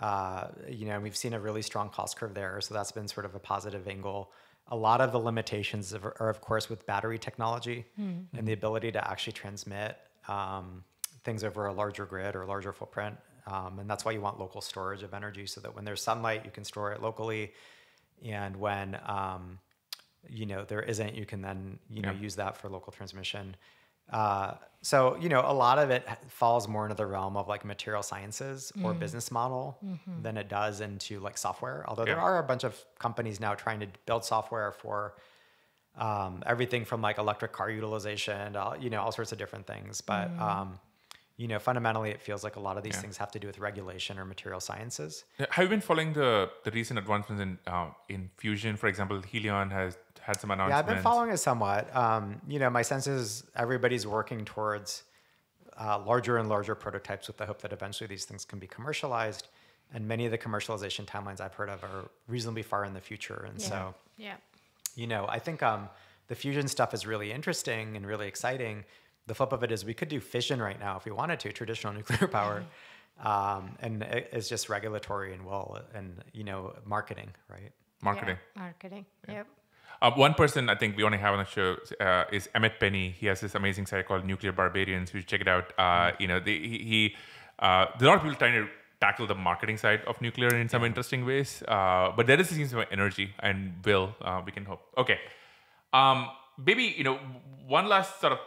Uh, you know, we've seen a really strong cost curve there. So that's been sort of a positive angle. A lot of the limitations of, are, of course, with battery technology and the ability to actually transmit um, things over a larger grid or larger footprint. Um, and that's why you want local storage of energy so that when there's sunlight, you can store it locally. And when um, you know there isn't you can then you know use that for local transmission uh, so you know a lot of it falls more into the realm of like material sciences or business model than it does into like software although there are a bunch of companies now trying to build software for um, everything from like electric car utilization to, all- you know all sorts of different things. But um, you know fundamentally it feels like a lot of these Yeah. things have to do with regulation or material sciences. Have you been following the, the recent advancements in uh, in fusion? For example, Helion has had some Yeah. I've been following it somewhat. Um, you know, my sense is everybody's working towards uh, larger and larger prototypes with the hope that eventually these things can be commercialized. And many of the commercialization timelines I've heard of are reasonably far in the future. And so, Yeah. you know, I think um, the fusion stuff is really interesting and really exciting. The flip of it is we could do fission right now if we wanted to, traditional nuclear power. Um, and it's just regulatory and well and, you know, marketing, right? marketing. Yeah, marketing. Yep. Uh, one person I think we only have on the show uh, is Emmet Penney. He has this amazing site called Nuclear Barbarians. You should check it out. Uh, you know, they, he, he uh, there are a lot of people trying to tackle the marketing side of nuclear in some interesting ways. Uh, but there is seems to be energy and will. Uh, we can hope. Okay, um, maybe you know one last sort of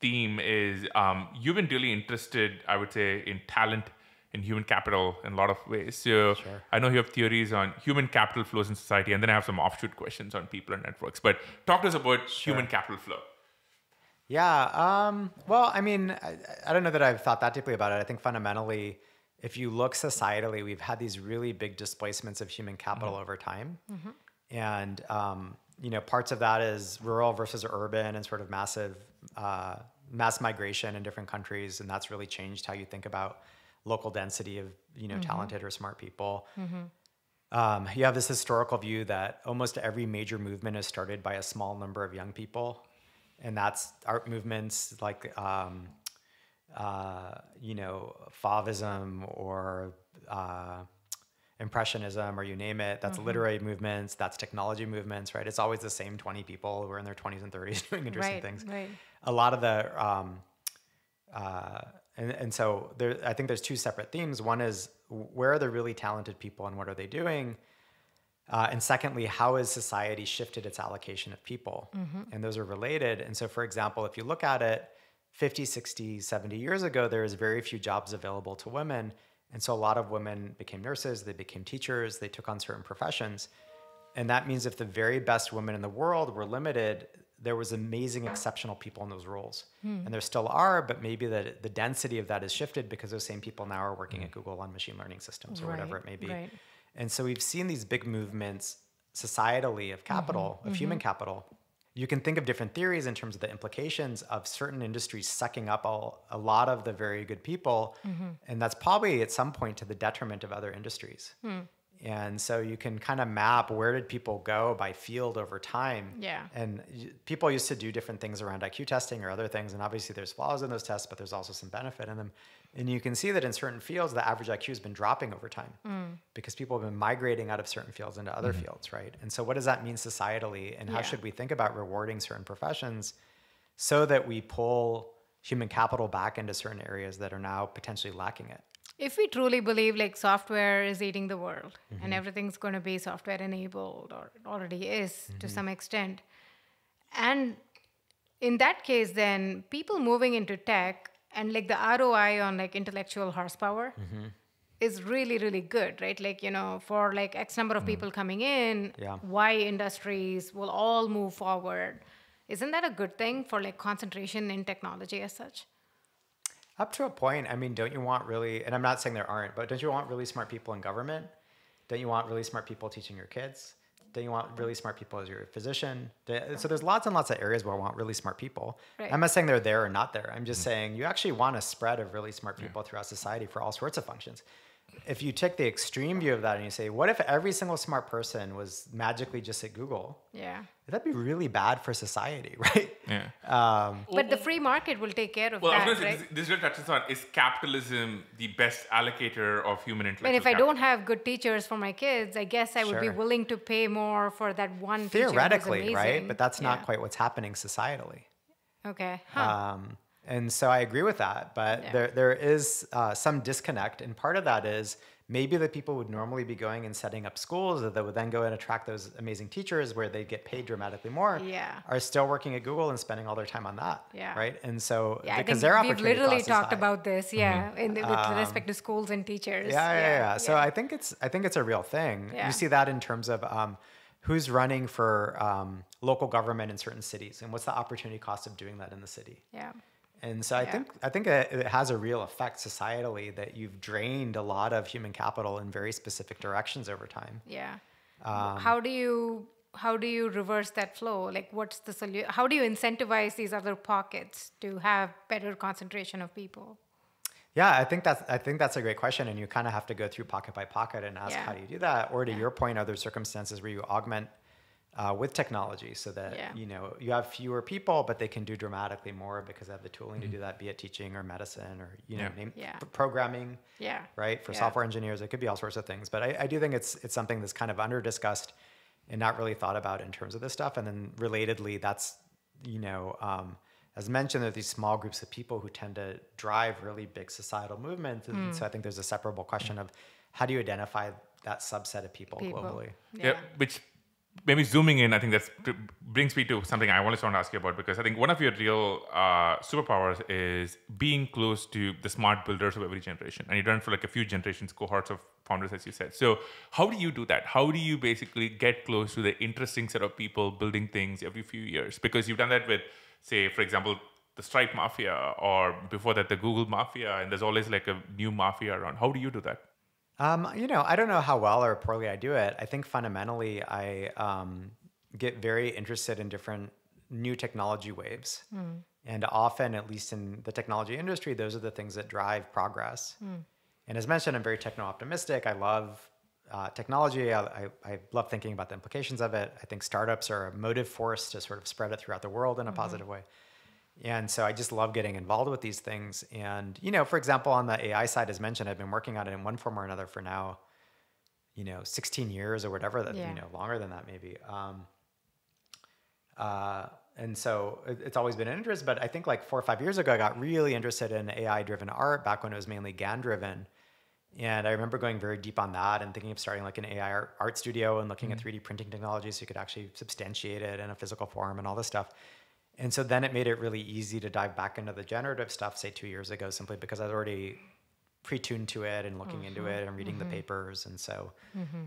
theme is um, you've been really interested, I would say, in talent in human capital in a lot of ways. So Sure. I know you have theories on human capital flows in society, and then I have some offshoot questions on people and networks. But talk to us about human capital flow. Yeah. Um, well, I mean, I, I don't know that I've thought that deeply about it. I think fundamentally, if you look societally, we've had these really big displacements of human capital over time. And, um, you know, parts of that is rural versus urban and sort of massive uh, mass migration in different countries. And that's really changed how you think about local density of, you know, talented or smart people. Um, you have this historical view that almost every major movement is started by a small number of young people, and that's art movements like um, uh, you know Fauvism or uh, Impressionism or you name it. That's literary movements. That's technology movements. Right? It's always the same twenty people who are in their twenties and thirties doing interesting Right, things. right. A lot of the um, uh, and, and so there, I think there's two separate themes. One is where are the really talented people and what are they doing? Uh, and secondly, how has society shifted its allocation of people? And those are related. And so, for example, if you look at it 50, 60, 70 years ago, there was very few jobs available to women. And so a lot of women became nurses, they became teachers, they took on certain professions. And that means if the very best women in the world were limited, there was amazing, exceptional people in those roles. Hmm. And there still are, but maybe the, the density of that has shifted because those same people now are working at hmm. Google on machine learning systems or whatever it may be. right. And so we've seen these big movements societally of mm-hmm, capital, of mm-hmm. human capital. You can think of different theories in terms of the implications of certain industries sucking up all, a lot of the very good people. Mm-hmm. And that's probably at some point to the detriment of other industries. Hmm. And so you can kind of map where did people go by field over time. Yeah. And people used to do different things around IQ testing or other things. And obviously there's flaws in those tests, but there's also some benefit in them. And you can see that in certain fields, the average IQ has been dropping over time mm. because people have been migrating out of certain fields into other mm-hmm. fields, right? And so what does that mean societally? And how Yeah. should we think about rewarding certain professions so that we pull human capital back into certain areas that are now potentially lacking it? If we truly believe like software is eating the world Mm-hmm. and everything's going to be software enabled or it already is Mm-hmm. to some extent, and in that case, then people moving into tech and like the ROI on like intellectual horsepower Mm-hmm. is really really good right like you know for like x number of people coming in Yeah. y industries will all move forward isn't that a good thing for like concentration in technology as such Up to a point, I mean, don't you want really, and I'm not saying there aren't, but don't you want really smart people in government? Don't you want really smart people teaching your kids? Don't you want really smart people as your physician? So there's lots and lots of areas where I want really smart people. Right. I'm not saying they're there or not there. I'm just mm. saying you actually want a spread of really smart people throughout society for all sorts of functions. If you take the extreme view of that and you say, what if every single smart person was magically just at Google? yeah That'd be really bad for society, right? Yeah. Um, but the free market will take care of Well, I that was going right to say, this, this really touches on is capitalism the best allocator of human intellectual and if I don't have good teachers for my kids, I guess I would be willing to pay more for that one teacher theoretically, right? But that's not Yeah. quite what's happening societally. okay. Huh. Um, and so I agree with that, but Yeah. there there is uh, some disconnect, and part of that is maybe the people would normally be going and setting up schools that would then go and attract those amazing teachers where they get paid dramatically more. Yeah. are still working at Google and spending all their time on that. Yeah. right. And so yeah, because their we've opportunity literally talked about this, yeah, in the, with respect to schools and teachers. Yeah, yeah, yeah. So I think it's I think it's a real thing. Yeah. You see that in terms of um, who's running for um, local government in certain cities, and what's the opportunity cost of doing that in the city. yeah, And so I Yeah. think I think it, has a real effect societally that you've drained a lot of human capital in very specific directions over time. yeah. Um, how do you how do you reverse that flow? Like, what's the solution? How do you incentivize these other pockets to have better concentration of people? Yeah, I think that's I think that's a great question, and you kind of have to go through pocket by pocket and ask Yeah. how do you do that, or to your point, are there circumstances where you augment uh, with technology so that Yeah. you know you have fewer people, but they can do dramatically more because they have the tooling to do that, be it teaching or medicine or you know Yeah. name, Yeah. p- programming, Yeah. right? For Yeah. software engineers, it could be all sorts of things, but I, I do think it's it's something that's kind of under discussed and not really thought about in terms of this stuff. And then relatedly, that's you know. Um, as mentioned, there are these small groups of people who tend to drive really big societal movements. And Hmm. so I think there's a separable question of how do you identify that subset of people, People. globally? Yeah. which maybe zooming in, I think that brings me to something I always want to ask you about because I think one of your real uh, superpowers is being close to the smart builders of every generation, and you've done for like a few generations, cohorts of founders, as you said. So, how do you do that? How do you basically get close to the interesting set of people building things every few years? Because you've done that with, say, for example. The Stripe Mafia, or before that, the Google Mafia, and there's always like a new mafia around. How do you do that? Um, you know, I don't know how well or poorly I do it. I think fundamentally I um, get very interested in different new technology waves. And often, at least in the technology industry, those are the things that drive progress. And as mentioned, I'm very techno optimistic. I love uh, technology. I, I, I love thinking about the implications of it. I think startups are a motive force to sort of spread it throughout the world in a positive way. And so I just love getting involved with these things. And, you know, for example, on the AI side, as mentioned, I've been working on it in one form or another for now, you know, 16 years or whatever that, Yeah. you know, longer than that maybe. Um, uh, and so it, it's always been an interest, but I think like four or five years ago, I got really interested in AI driven art back when it was mainly GAN driven. And I remember going very deep on that and thinking of starting like an AI art, art studio and looking at 3D printing technology so you could actually substantiate it in a physical form and all this stuff. And so then it made it really easy to dive back into the generative stuff, say two years ago, simply because I was already pre-tuned to it and looking into it and reading the papers. And so,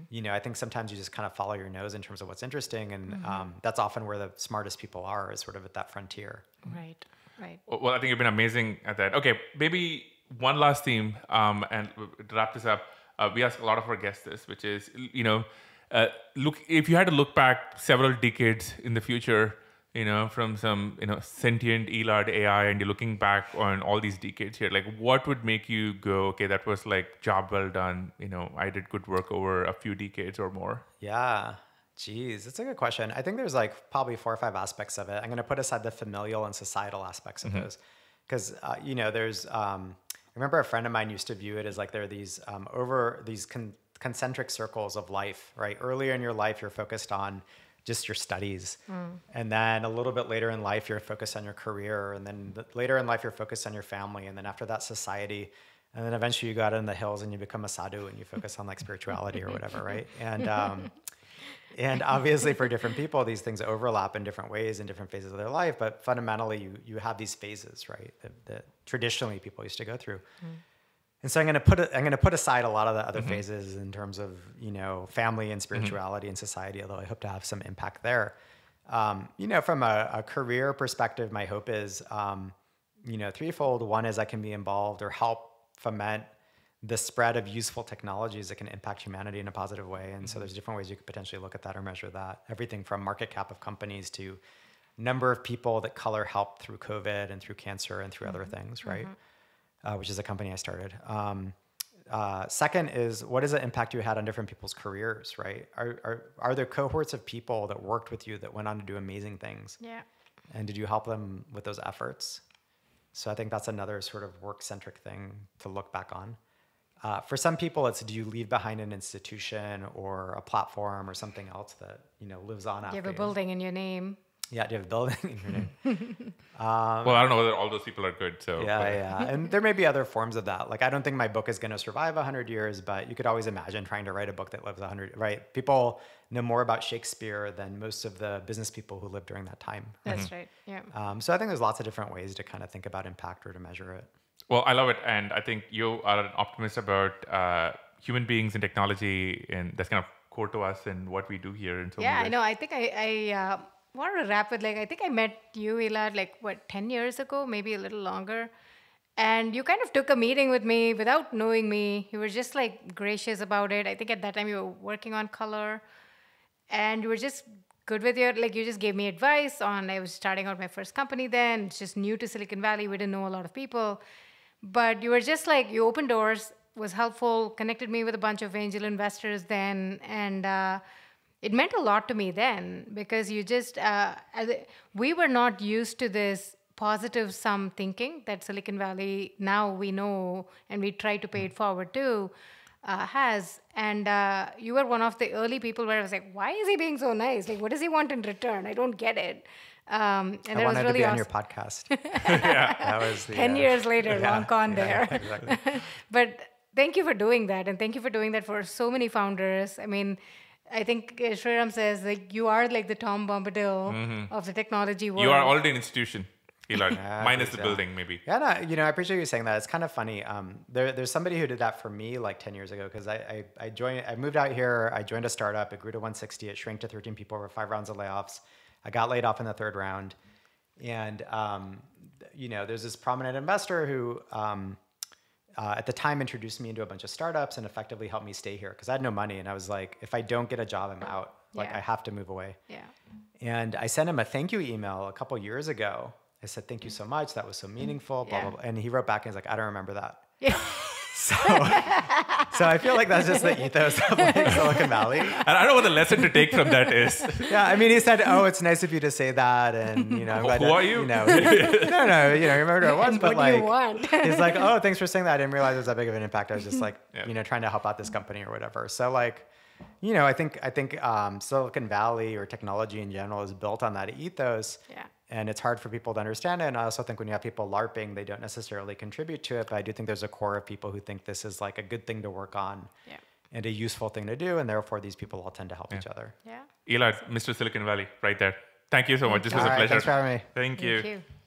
you know, I think sometimes you just kind of follow your nose in terms of what's interesting, and um, that's often where the smartest people are, is sort of at that frontier. Right. Right. Well, I think you've been amazing at that. Okay, maybe one last theme, um, and to wrap this up, uh, we ask a lot of our guests this, which is, you know, uh, look if you had to look back several decades in the future, you know, from some you know sentient Elad AI, and you're looking back on all these decades here, like what would make you go, okay, that was like job well done. You know, I did good work over a few decades or more. Yeah. Geez, that's a good question. I think there's like probably four or five aspects of it. I'm going to put aside the familial and societal aspects of those. Because, uh, you know, there's, um, I remember a friend of mine used to view it as like there are these um, over these con- concentric circles of life, right? Earlier in your life, you're focused on just your studies. And then a little bit later in life, you're focused on your career. And then later in life, you're focused on your family. And then after that, society. And then eventually you go out in the hills and you become a sadhu and you focus on like spirituality or whatever, right? And, um, and obviously for different people these things overlap in different ways in different phases of their life but fundamentally you you have these phases right that, that traditionally people used to go through and so I'm going to put it, I'm going to put aside a lot of the other mm-hmm. phases in terms of you know family and mm-hmm. spirituality and society. Although I hope to have some impact there. Um, you know, from a, a career perspective, my hope is um, you know threefold. One is I can be involved or help foment the spread of useful technologies that can impact humanity in a positive way. And so mm-hmm. there's different ways you could potentially look at that or measure that. Everything from market cap of companies to number of people that color helped through COVID and through cancer and through other things, right? Uh, which is a company I started. Um, uh, second is what is the impact you had on different people's careers, right? Are, are, are there cohorts of people that worked with you that went on to do amazing things? Yeah. And did you help them with those efforts? So I think that's another sort of work centric thing to look back on. Uh, for some people, it's do you leave behind an institution or a platform or something else that you know lives on You after have a building in your name. Yeah, do you have a building in your name? well, I don't know whether all those people are good. So Yeah, but- yeah. And there may be other forms of that. Like, I don't think my book is going to survive 100 years, but you could always imagine trying to write a book that lives 100, right? People know more about Shakespeare than most of the business people who lived during that time. That's right. Yeah. Um, so I think there's lots of different ways to kind of think about impact or to measure it. Well, I love it, and I think you are an optimist about uh, human beings and technology, and that's kind of core to us and what we do here. In so Yeah, I know. I think I, I uh, want to wrap with like, I think I met you, Elad, like what, 10 years ago, maybe a little longer. And you kind of took a meeting with me without knowing me. You were just like gracious about it. I think at that time you were working on color and you were just good with your, like, you just gave me advice on, I was starting out my first company then, it's just new to Silicon Valley. We didn't know a lot of people. But you were just like, you opened doors, was helpful, connected me with a bunch of angel investors then. And, uh, it meant a lot to me then because you just uh, we were not used to this positive sum thinking that silicon valley now we know and we try to pay it forward too uh, has. And uh, you were one of the early people where i was like why is he being so nice? Like what does he want in return? I don't get it. Um, and I that was wanted really to be on your podcast. Yeah, that was the, 10 uh, years later yeah, long gone yeah, there. exactly. but thank you for doing that and thank you for doing that for so many founders. I mean i think uh, Sriram says like you are like the tom bombadil of the technology world Mm-hmm. you are already an institution, Elon, Yeah, minus the yeah. building, maybe. Yeah, no, you know, I appreciate you saying that. It's kind of funny. Um, there, there's somebody who did that for me like 10 years ago because I, I, I joined, I moved out here, I joined a startup, it grew to 160, it shrank to 13 people over five rounds of layoffs. I got laid off in the third round. And, um, you know, there's this prominent investor who, um, uh, at the time introduced me into a bunch of startups and effectively helped me stay here because I had no money. And I was like, if I don't get a job, I'm out. Like, Yeah. I have to move away. yeah And I sent him a thank you email a couple years ago. I said, thank you so much. That was so meaningful, blah, Yeah. blah, blah. And he wrote back and he's like, I don't remember that. yeah So, so I feel like that's just the ethos of like Silicon Valley. And I don't know what the lesson to take from that is. Yeah, I mean, he said, "Oh, it's nice of you to say that," and you know, I'm Who glad are that- you? know, no, no, you know, remember who it was, but what do you like, want? he's like, "Oh, thanks for saying that. I didn't realize it was that big of an impact. I was just like, Yeah. you know, trying to help out this company or whatever." So like, you know, I think I think um, Silicon Valley or technology in general is built on that ethos. Yeah. And it's hard for people to understand it. And I also think when you have people LARPing, they don't necessarily contribute to it. But I do think there's a core of people who think this is like a good thing to work on yeah and a useful thing to do. And therefore, these people all tend to help each other. yeah Eli, Mr. Silicon Valley, right there. Thank you so much. This was All a pleasure. thanks for having me. Thank you. thank you